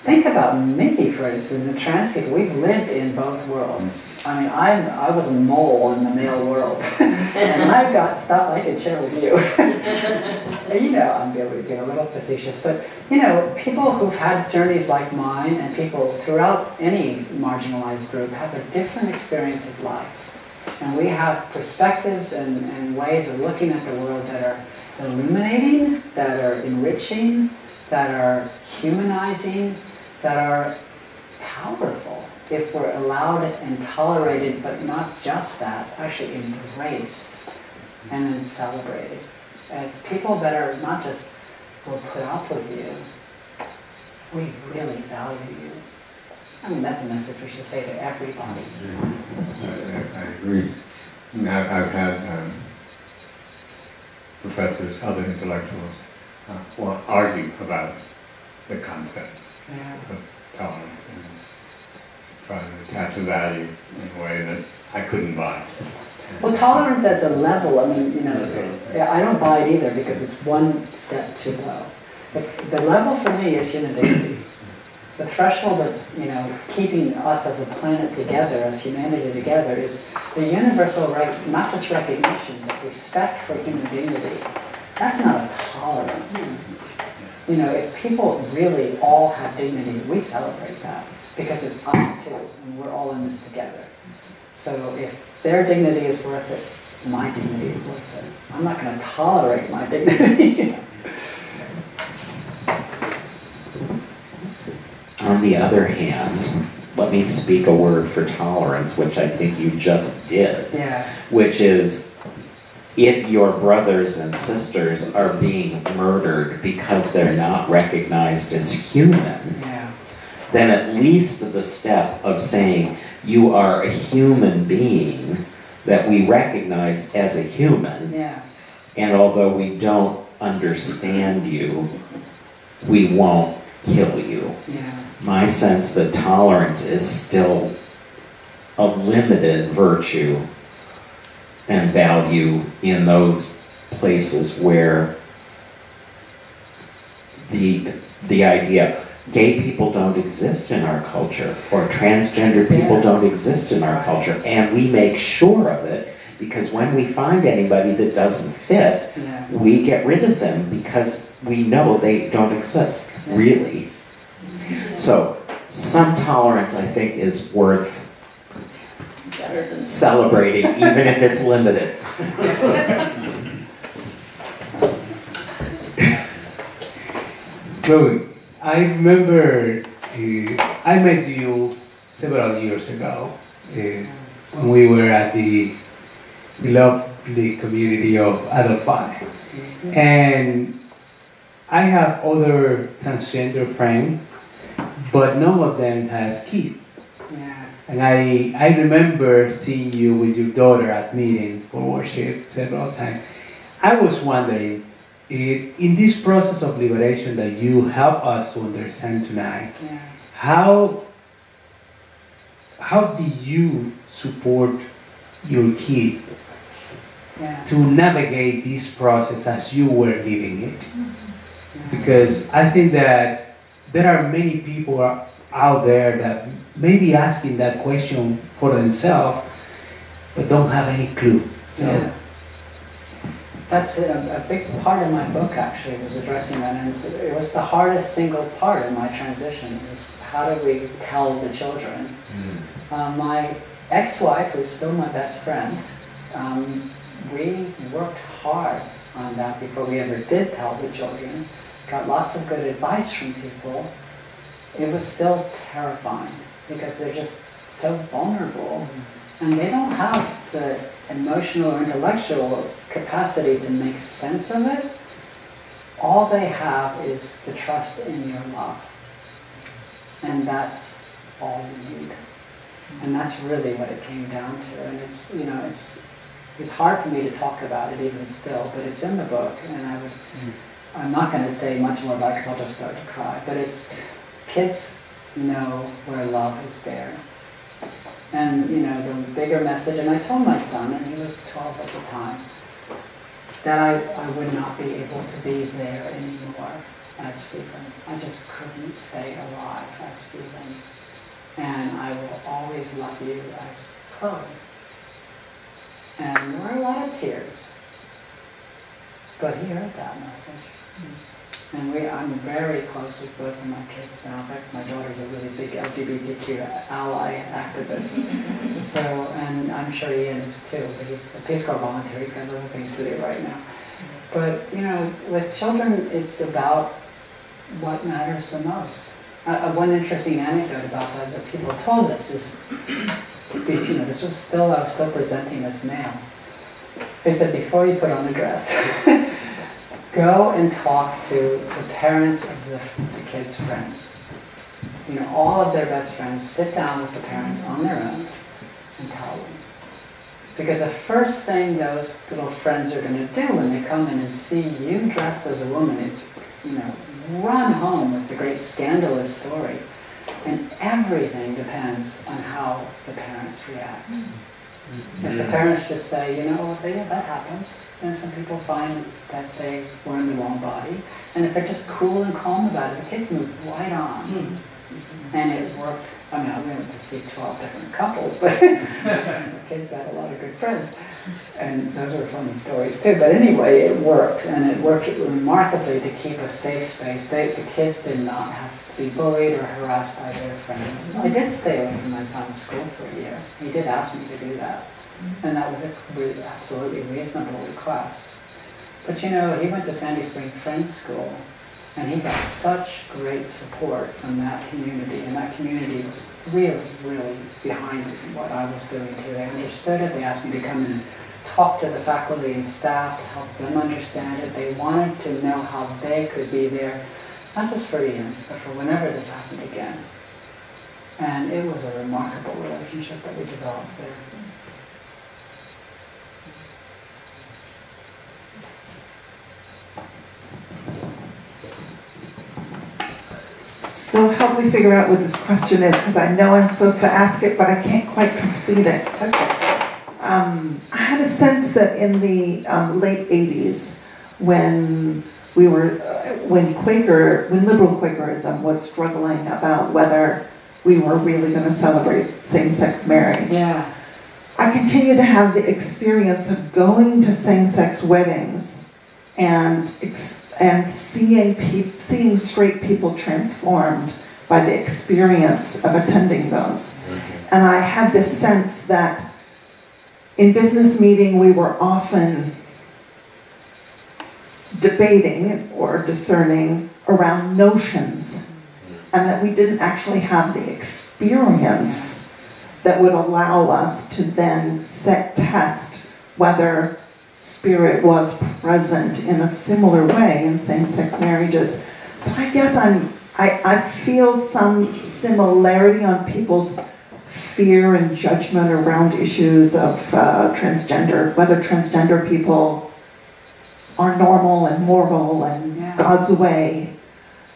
think about me, for instance, the trans people, we've lived in both worlds. I mean, I'm, I was a mole in the male world, and I've got stuff I can share with you. You know, I'm able to get a little facetious, but you know, people who've had journeys like mine, and people throughout any marginalized group have a different experience of life. And we have perspectives and, and ways of looking at the world that are illuminating, that are enriching, that are humanizing, that are powerful if we're allowed and tolerated, but not just that, actually embraced and then celebrated. As people that are not just will put up with you, we really value you. I mean, that's a message we should say to everybody. I, I- I agree. I, I've had um, professors, other intellectuals, uh, argue about the concept Yeah. of tolerance and try to attach a value in a way that I couldn't buy. Well, tolerance as a level, I mean, you know, yeah, I don't buy it either because it's one step too low. But the level for me is human dignity. The threshold of, you know, keeping us as a planet together, as humanity together, is the universal right, not just recognition, but respect for human dignity. That's not a tolerance. Hmm. You know, if people really all have dignity, we celebrate that because it's us too, and we're all in this together. So if their dignity is worth it, my dignity is worth it. I'm not going to tolerate my dignity. On the other hand, let me speak a word for tolerance, which I think you just did, yeah, which is if your brothers and sisters are being murdered because they're not recognized as human, yeah, then at least the step of saying you are a human being that we recognize as a human, yeah, and although we don't understand you, we won't kill you. yeah, My sense that tolerance is still a limited virtue and value in those places where the the idea gay people don't exist in our culture or transgender people Yeah. don't exist in our culture and we make sure of it because when we find anybody that doesn't fit yeah. we get rid of them because we know they don't exist really so some tolerance i think is worth celebrating even if it's limited Chloe, I remember uh, I met you several years ago uh, when we were at the lovely community of Adelphi. And I have other transgender friends, but none of them has kids. Yeah. And I, I remember seeing you with your daughter at meeting for worship several times. I was wondering, eh, in this process of liberation that you help us to understand tonight, yeah. how, how do you support your kid Yeah. to navigate this process as you were living it? Mm-hmm. Because I think that there are many people out there that may be asking that question for themselves, but don't have any clue. So, Yeah. That's a, a big part of my book actually was addressing that, and it's, it was the hardest single part of my transition is how do we tell the children? Uh, my ex-wife, who's still my best friend, um, we worked hard on that before we ever did tell the children. Got lots of good advice from people. It was still terrifying because they're just so vulnerable mm-hmm. and they don't have the emotional or intellectual capacity to make sense of it. All they have is the trust in your love. And that's all you need. And mm-hmm. that's really what it came down to. And it's, you know, it's, it's hard for me to talk about it even still, but it's in the book. And I would, mm-hmm. I'm not going to say much more about it because I'll just start to cry. But it's, kids know where love is there. And, you know, the bigger message, and I told my son, and he was 12 at the time, that I, I would not be able to be there anymore as Stephen. I just couldn't stay alive as Stephen. And I will always love you as Chloe. And there were a lot of tears. But he heard that message. And we, I'm very close with both of my kids now. In fact, my daughter's a really big LGBTQ ally activist. so, and I'm sure Ian is too, but he's a Peace Corps volunteer. He's got other things to do right now. But, you know, with children, it's about what matters the most. Uh, uh, one interesting anecdote about that that people told us is, you know, this was still, I was still presenting as male. They said, before you put on the dress, go and talk to the parents of the, the kids' friends. You know, all of their best friends, sit down with the parents on their own and tell them. Because the first thing those little friends are going to do when they come in and see you dressed as a woman is, you know, run home with the great scandalous story. And everything depends on how the parents react. Mm. If the parents just say, you know, yeah, that happens, and some people find that they were in the wrong body, and if they're just cool and calm about it, the kids move right on. Mm-hmm. And it worked. I mean, I went to see 12 different couples, but the kids had a lot of good friends. And those are funny stories too. But anyway, it worked, and it worked remarkably to keep a safe space. They, the kids did not have to be bullied or harassed by their friends. I did stay away from my son's school for a year. He did ask me to do that. And that was a absolutely reasonable request. But you know, he went to Sandy Spring Friends School, and he got such great support from that community, and that community was really, really behind what I was doing too. They understood it, they asked me to come and talk to the faculty and staff to help them understand it. They wanted to know how they could be there, not just for Ian, but for whenever this happened again. And it was a remarkable relationship that we developed there. So help me figure out what this question is, because I know I'm supposed to ask it, but I can't quite complete it. Um, I had a sense that in the um, late 80s, when we were, uh, when Quaker, when liberal Quakerism was struggling about whether we were really going to celebrate same-sex marriage, Yeah. I continue to have the experience of going to same-sex weddings and and seeing peop seeing straight people transformed by the experience of attending those. Mm-hmm. And I had this sense that in business meeting we were often debating or discerning around notions and that we didn't actually have the experience that would allow us to then set test whether spirit was present in a similar way in same-sex marriages. So I guess I'm I, I feel some similarity on people's fear and judgment around issues of uh, transgender, whether transgender people are normal and moral and Yeah. God's way.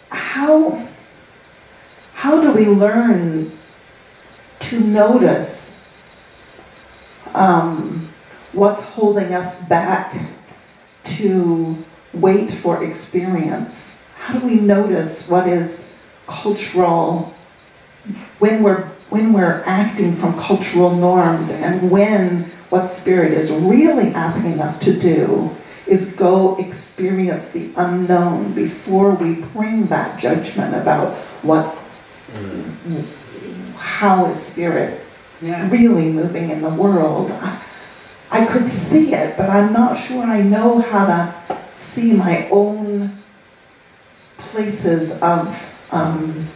How how do we learn to notice um, what's holding us back to wait for experience? How do we notice what is cultural when we're when we're acting from cultural norms and when what spirit is really asking us to do is go experience the unknown before we bring that judgment about what mm. how is spirit Yeah. really moving in the world. I, I could see it, but I'm not sure I know how to see my own places of um,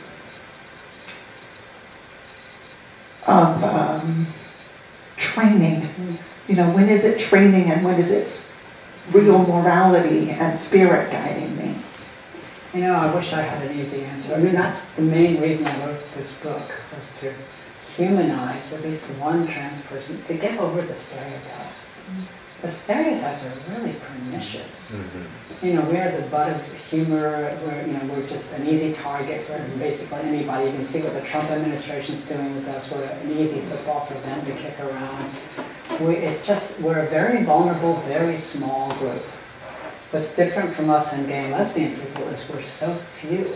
of um, training. You know, when is it training and when is it real morality and spirit guiding me? You know, I wish I had an easy answer. I mean, that's the main reason I wrote this book was to humanize at least one trans person to get over the stereotypes. The stereotypes are really pernicious. Mm-hmm. You know, we're the butt of humor. We're, you know, we're just an easy target for basically anybody. You can see what the Trump administration's doing with us. We're an easy football for them to kick around. We, it's just we're a very vulnerable, very small group. What's different from us and gay and lesbian people is we're so few.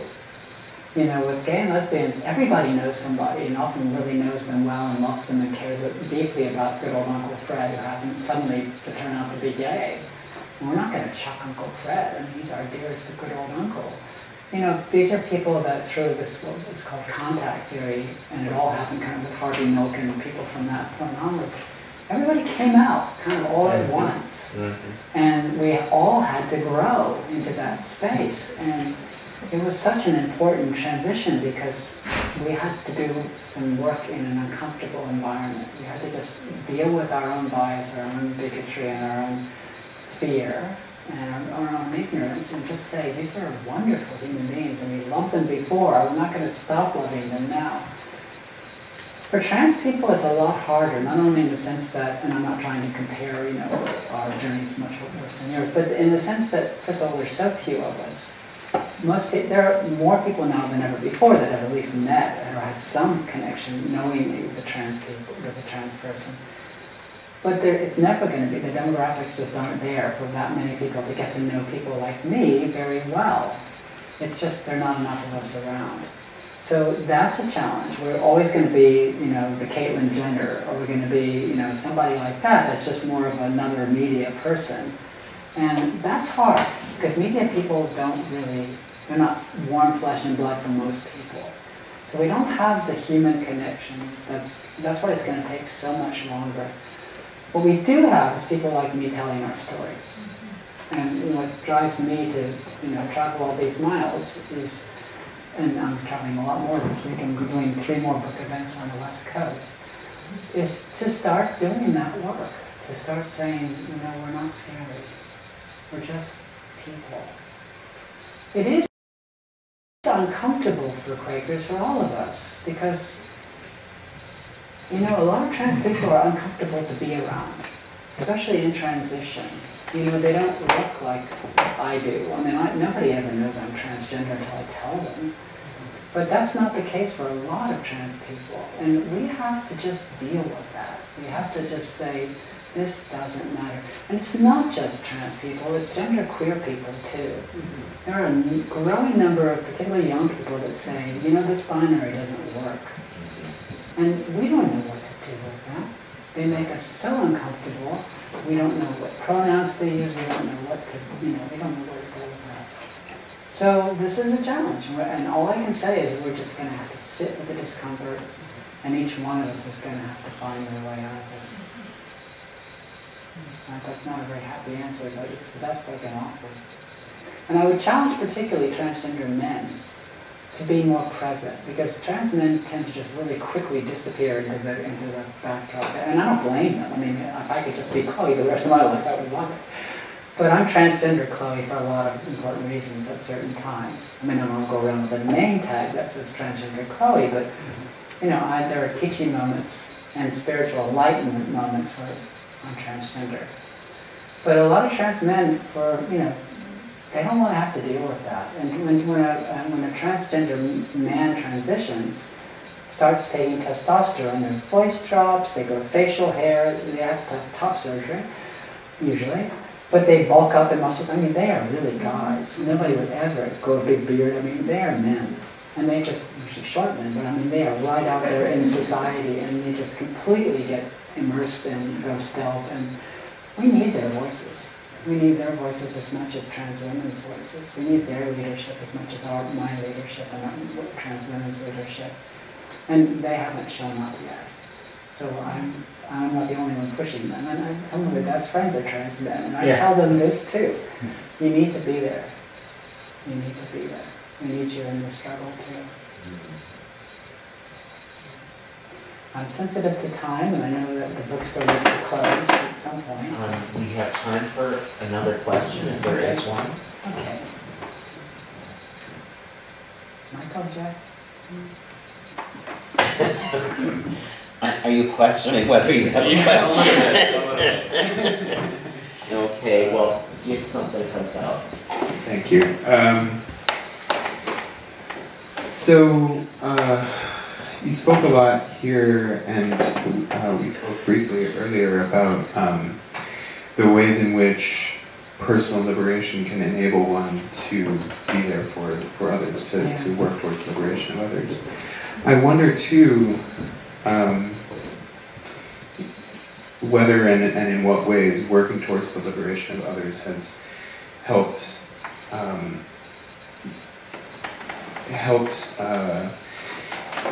You know, with gay and lesbians, everybody knows somebody and often really knows them well and loves them and cares deeply about good old Uncle Fred who happens suddenly to turn out to be gay. And we're not going to chuck Uncle Fred. Mean, he's our dearest good old uncle. You know, these are people that through this, what is called contact theory, and it all happened kind of with Harvey Milk and people from that point onwards, everybody came out kind of all at mm-hmm. once. Mm-hmm. And we all had to grow into that space. And it was such an important transition because we had to do some work in an uncomfortable environment. We had to just deal with our own bias, our own bigotry, and our own fear and our, our own ignorance and just say, these are wonderful human beings and we loved them before. We're not going to stop loving them now. For trans people, it's a lot harder, not only in the sense that, and I'm not trying to compare, you know, our journey's much worse than yours, but in the sense that, first of all, there's so few of us. Most there are more people now than ever before that have at least met or had some connection knowingly with a trans people, with a trans person. But there, it's never going to be, the demographics just aren't there for that many people to get to know people like me very well. It's just, there are not enough of us around. So that's a challenge. We're always going to be, you know, the Caitlyn Jenner, or we're going to be, you know, somebody like that that's just more of another media person. And that's hard, because media people don't really, they're not warm flesh and blood for most people. So we don't have the human connection. That's, that's why it's going to take so much longer. What we do have is people like me telling our stories. And what drives me to, you know, travel all these miles is and I'm traveling a lot more this week, I'm doing three more book events on the West Coast, is to start doing that work, to start saying, you know, we're not scary, we're just people. It is uncomfortable for Quakers, for all of us, because, you know, a lot of trans people are uncomfortable to be around, especially in transition. You know, they don't look like I do. I mean, I, nobody ever knows I'm transgender until I tell them. But that's not the case for a lot of trans people. And we have to just deal with that. We have to just say, this doesn't matter. And it's not just trans people, it's genderqueer people too. Mm-hmm. There are a growing number of particularly young people that say, you know, this binary doesn't work. Mm-hmm. And we don't know what to do with that. They make us so uncomfortable. We don't know what pronouns to use, we don't know what to, you know, we don't know where to go with that. So this is a challenge, and all I can say is that we're just going to have to sit with the discomfort, and each one of us is going to have to find their way out of this. That's not a very happy answer, but it's the best I can offer. And I would challenge particularly transgender men to be more present, because trans men tend to just really quickly disappear into the, into the backdrop. And I don't blame them. I mean, if I could just be Chloe the rest of my life, I would love it. But I'm transgender Chloe for a lot of important reasons at certain times. I mean, I don't go around with a name tag that says transgender Chloe, but you know, I, there are teaching moments and spiritual enlightenment moments where I'm transgender. But a lot of trans men, for you know, they don't want to have to deal with that. And when, when, a, when a transgender man transitions, starts taking testosterone, their voice drops, they grow facial hair, they have to have top surgery, usually. But they bulk up in muscles. I mean, they are really guys. Nobody would ever grow a big beard. I mean, they are men. And they just, usually short men, but I mean, they are right out there in society and they just completely get immersed in those stealth. And we need their voices. We need their voices as much as trans women's voices. We need their leadership as much as our, my leadership and our trans women's leadership. And they haven't shown up yet. So I'm, I'm not the only one pushing them. And I, some of my best friends are trans men. And I Yeah. tell them this too. Hmm. You need to be there. You need to be there. We need you in the struggle too. Hmm. I'm sensitive to time, and I know that the bookstore needs to close at some point. Um, we have time for another question, if there is one. Okay. Michael, Jack? Are are you questioning whether you have a question? Okay, well, let's see if something comes out. Thank you. Um, so, uh, you spoke a lot here, and uh, we spoke briefly earlier about um, the ways in which personal liberation can enable one to be there for, for others, to, to work towards liberation of others. I wonder too, um, whether and, and in what ways working towards the liberation of others has helped um, helped uh,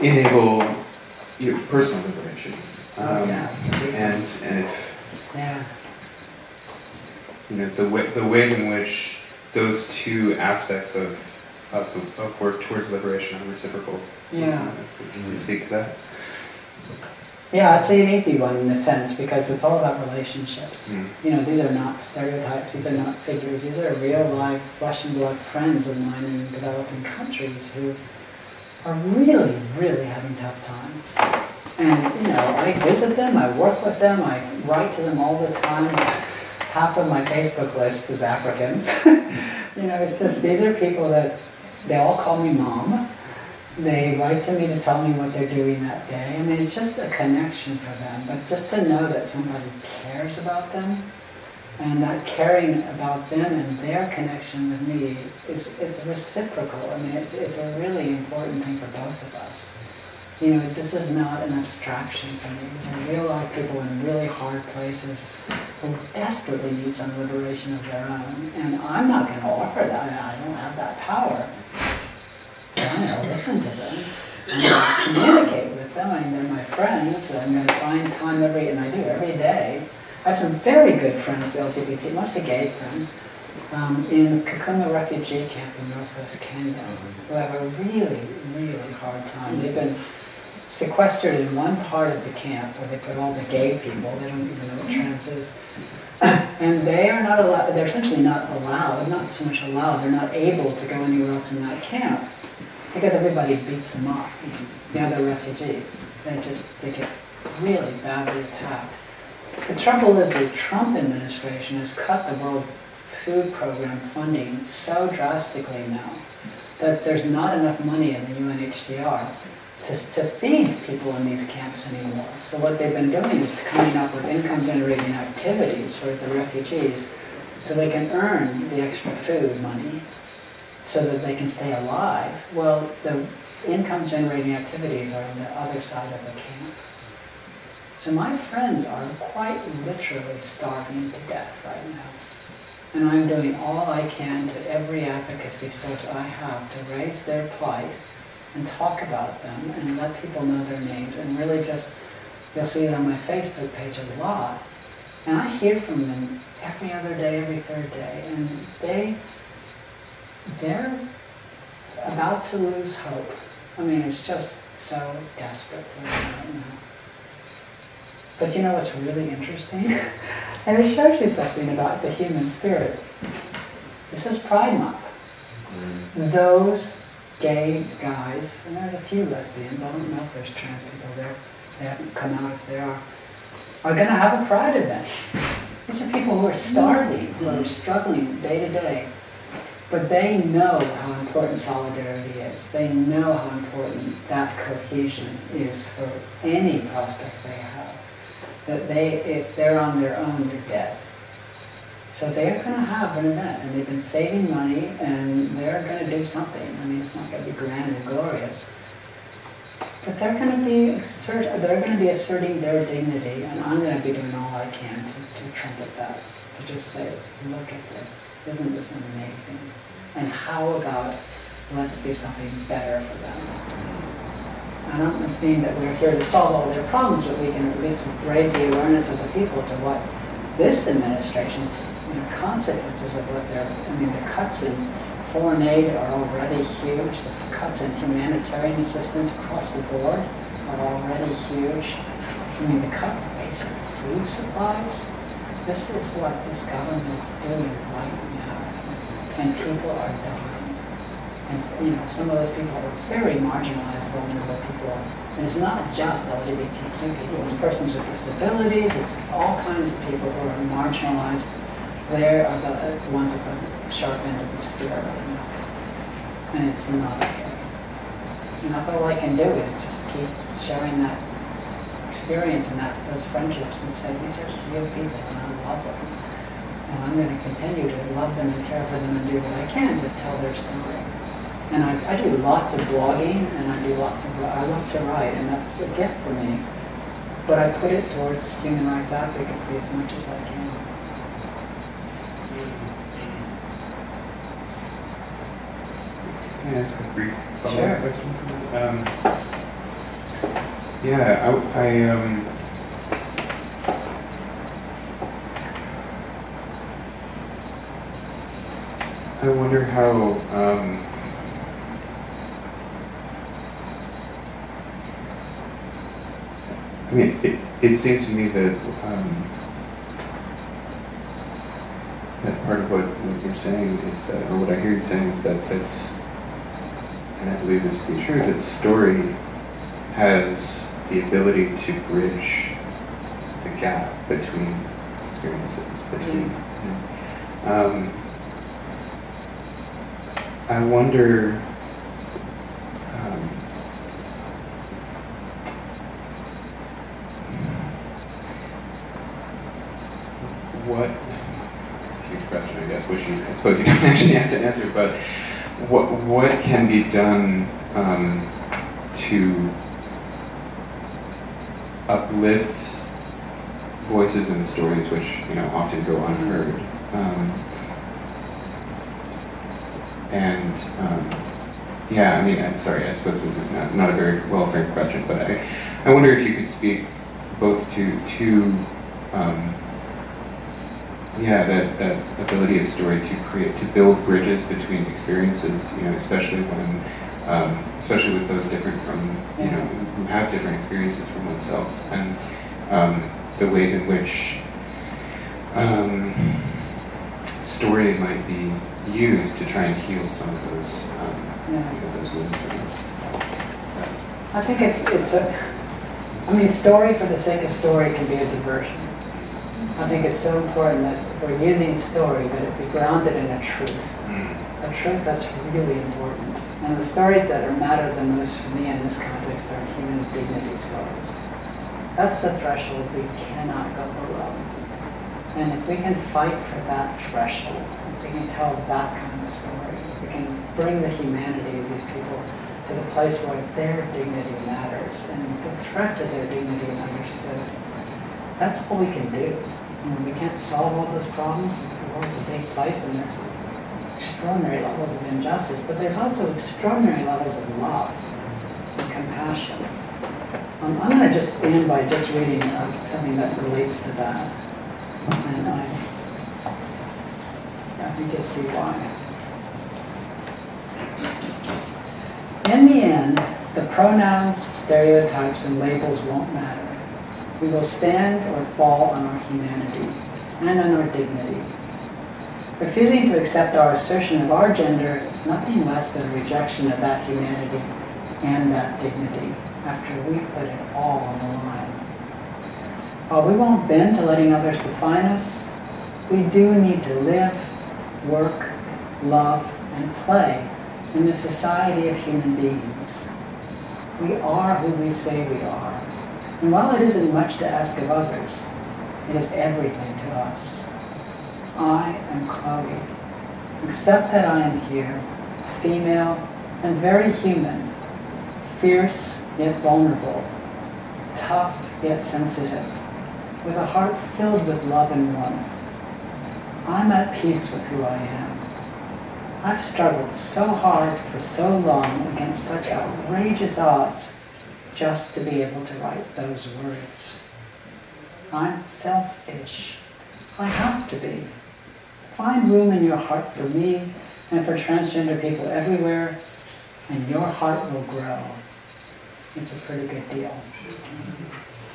enable your personal liberation. Oh, Um, yeah, and and if Yeah, you know the way, the ways in which those two aspects of of, the, of work towards liberation are reciprocal. yeah. Uh, you can speak to that. Yeah, it's an easy one in a sense because it's all about relationships. Mm. You know, these are not stereotypes, these are not figures, these are real life flesh and blood friends of mine in developing countries who are really, really having tough times. And, you know, I visit them, I work with them, I write to them all the time. Half of my Facebook list is Africans. you know, it's just, these are people that, they all call me mom. They write to me to tell me what they're doing that day. I mean, it's just a connection for them. But just to know that somebody cares about them and that caring about them and their connection with me is, is reciprocal. I mean, it's, it's a really important thing for both of us. You know, this is not an abstraction for me. These are real life people in really hard places who desperately need some liberation of their own. And I'm not going to offer that. I don't have that power. I'm going to listen to them. I'm going to communicate with them. I mean, they're my friends. I'm going to find time every, and I do every day. I have some very good friends, LGBT, mostly gay friends, um, in Kakuma refugee camp in northwest Kenya, who have a really, really hard time. They've been sequestered in one part of the camp where they put all the gay people. They don't even know what trans is. And they are not allowed, they're essentially not allowed, not so much allowed, they're not able to go anywhere else in that camp because everybody beats them up. The other refugees, they just, they get really badly attacked. The trouble is the Trump administration has cut the World Food Program funding so drastically now that there's not enough money in the UNHCR to, to feed people in these camps anymore. So what they've been doing is coming up with income generating activities for the refugees so they can earn the extra food money so that they can stay alive. Well, the income generating activities are on the other side of the camp. So my friends are quite literally starving to death right now. And I'm doing all I can to every advocacy source I have to raise their plight and talk about them and let people know their names and really just, you'll see it on my Facebook page a lot. And I hear from them every other day, every third day, and they, they're about to lose hope. I mean, it's just so desperate for them right now. But you know what's really interesting? and it shows you something about the human spirit. This is Pride Month. Mm. Those gay guys, and there's a few lesbians, I don't know if there's trans people there, they haven't come out if there are, are going to have a pride event. These are people who are starving, who are struggling day to day. But they know how important solidarity is. They know how important that cohesion is for any prospect they have. That they, if they're on their own, they're dead. So they're going to have an event, and they've been saving money, and they're going to do something. I mean, it's not going to be grand and glorious, but they're going to be assert, they're going to be asserting their dignity, and I'm going to be doing all I can to, to trumpet that, to just say, look at this, isn't this amazing? And how about let's do something better for them? I don't mean that we're here to solve all their problems, but we can at least raise the awareness of the people to what this administration's you know, consequences of what they're, I mean, the cuts in foreign aid are already huge. The cuts in humanitarian assistance across the board are already huge. I mean, the cut in basic food supplies. This is what this government is doing right now. And people are dying. And, you know, some of those people are very marginalized, vulnerable people. And it's not just LGBTQ people, it's persons with disabilities, it's all kinds of people who are marginalized. They are the ones at the sharp end of the spear right now. And it's not okay. And that's all I can do is just keep sharing that experience and that those friendships and say, these are real people and I love them. And I'm going to continue to love them and care for them and do what I can to tell their story. And I, I do lots of blogging and I do lots of, I love to write and that's a gift for me. But I put it towards human rights advocacy as much as I can. Can I ask a brief follow-up question? Um, yeah, I, I um, I wonder how um, mean, it, it seems to me that um, that part of what, what you're saying is that, or what I hear you saying is that that's and I believe this to be true, that story has the ability to bridge the gap between experiences, between. Um, I wonder. Um, what? This is a huge question, I guess, which you, I suppose you don't actually have to answer, but what what can be done um, to uplift voices and stories which you know often go unheard um, and um, yeah I mean I'm sorry I suppose this is not, not a very well framed question but I, I wonder if you could speak both to to um, yeah, that, that ability of story to create, to build bridges between experiences, you know, especially when, um, especially with those different from, you know, who have different experiences from oneself, and um, the ways in which um, story might be used to try and heal some of those, um, Yeah. you know, those wounds and those thoughts. I think it's, it's a, I mean, story for the sake of story can be a diversion. I think it's so important that we're using story, but it be grounded in a truth. Hmm. A truth that's really important. And the stories that are matter the most for me in this context are human dignity stories. That's the threshold we cannot go below. And if we can fight for that threshold, if we can tell that kind of story, if we can bring the humanity of these people to the place where their dignity matters and the threat to their dignity is understood, that's all we can do. We can't solve all those problems. The world's a big place and there's extraordinary levels of injustice, but there's also extraordinary levels of love and compassion. Um, I'm going to just end by just reading uh, something that relates to that. And I, I think you'll see why. In the end, the pronouns, stereotypes, and labels won't matter. We will stand or fall on our humanity and on our dignity. Refusing to accept our assertion of our gender is nothing less than a rejection of that humanity and that dignity after we put it all on the line. While we won't bend to letting others define us, we do need to live, work, love, and play in the society of human beings. We are who we say we are. And while it isn't much to ask of others, it is everything to us. I am Chloe. Accept that I am here, female and very human, fierce yet vulnerable, tough yet sensitive, with a heart filled with love and warmth. I'm at peace with who I am. I've struggled so hard for so long against such outrageous odds just to be able to write those words. I'm selfish. I have to be. Find room in your heart for me and for transgender people everywhere, and your heart will grow. It's a pretty good deal.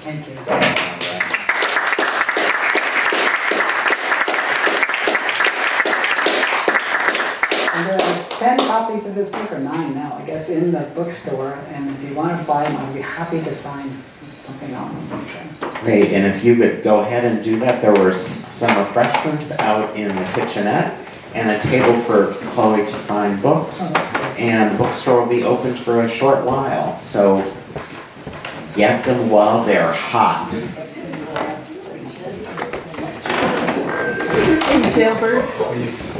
Thank you. And there are 10 copies of this book, or nine now, I guess, in the bookstore. And if you want to buy them, I'd be happy to sign something on them. Great, and if you could go ahead and do that, there were some refreshments out in the kitchenette and a table for Chloe to sign Oh, books. that's. And the bookstore will be open for a short while, so get them while they're hot. Jailbird.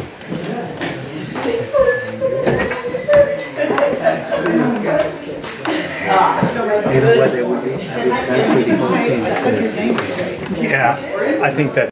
Yeah, I think that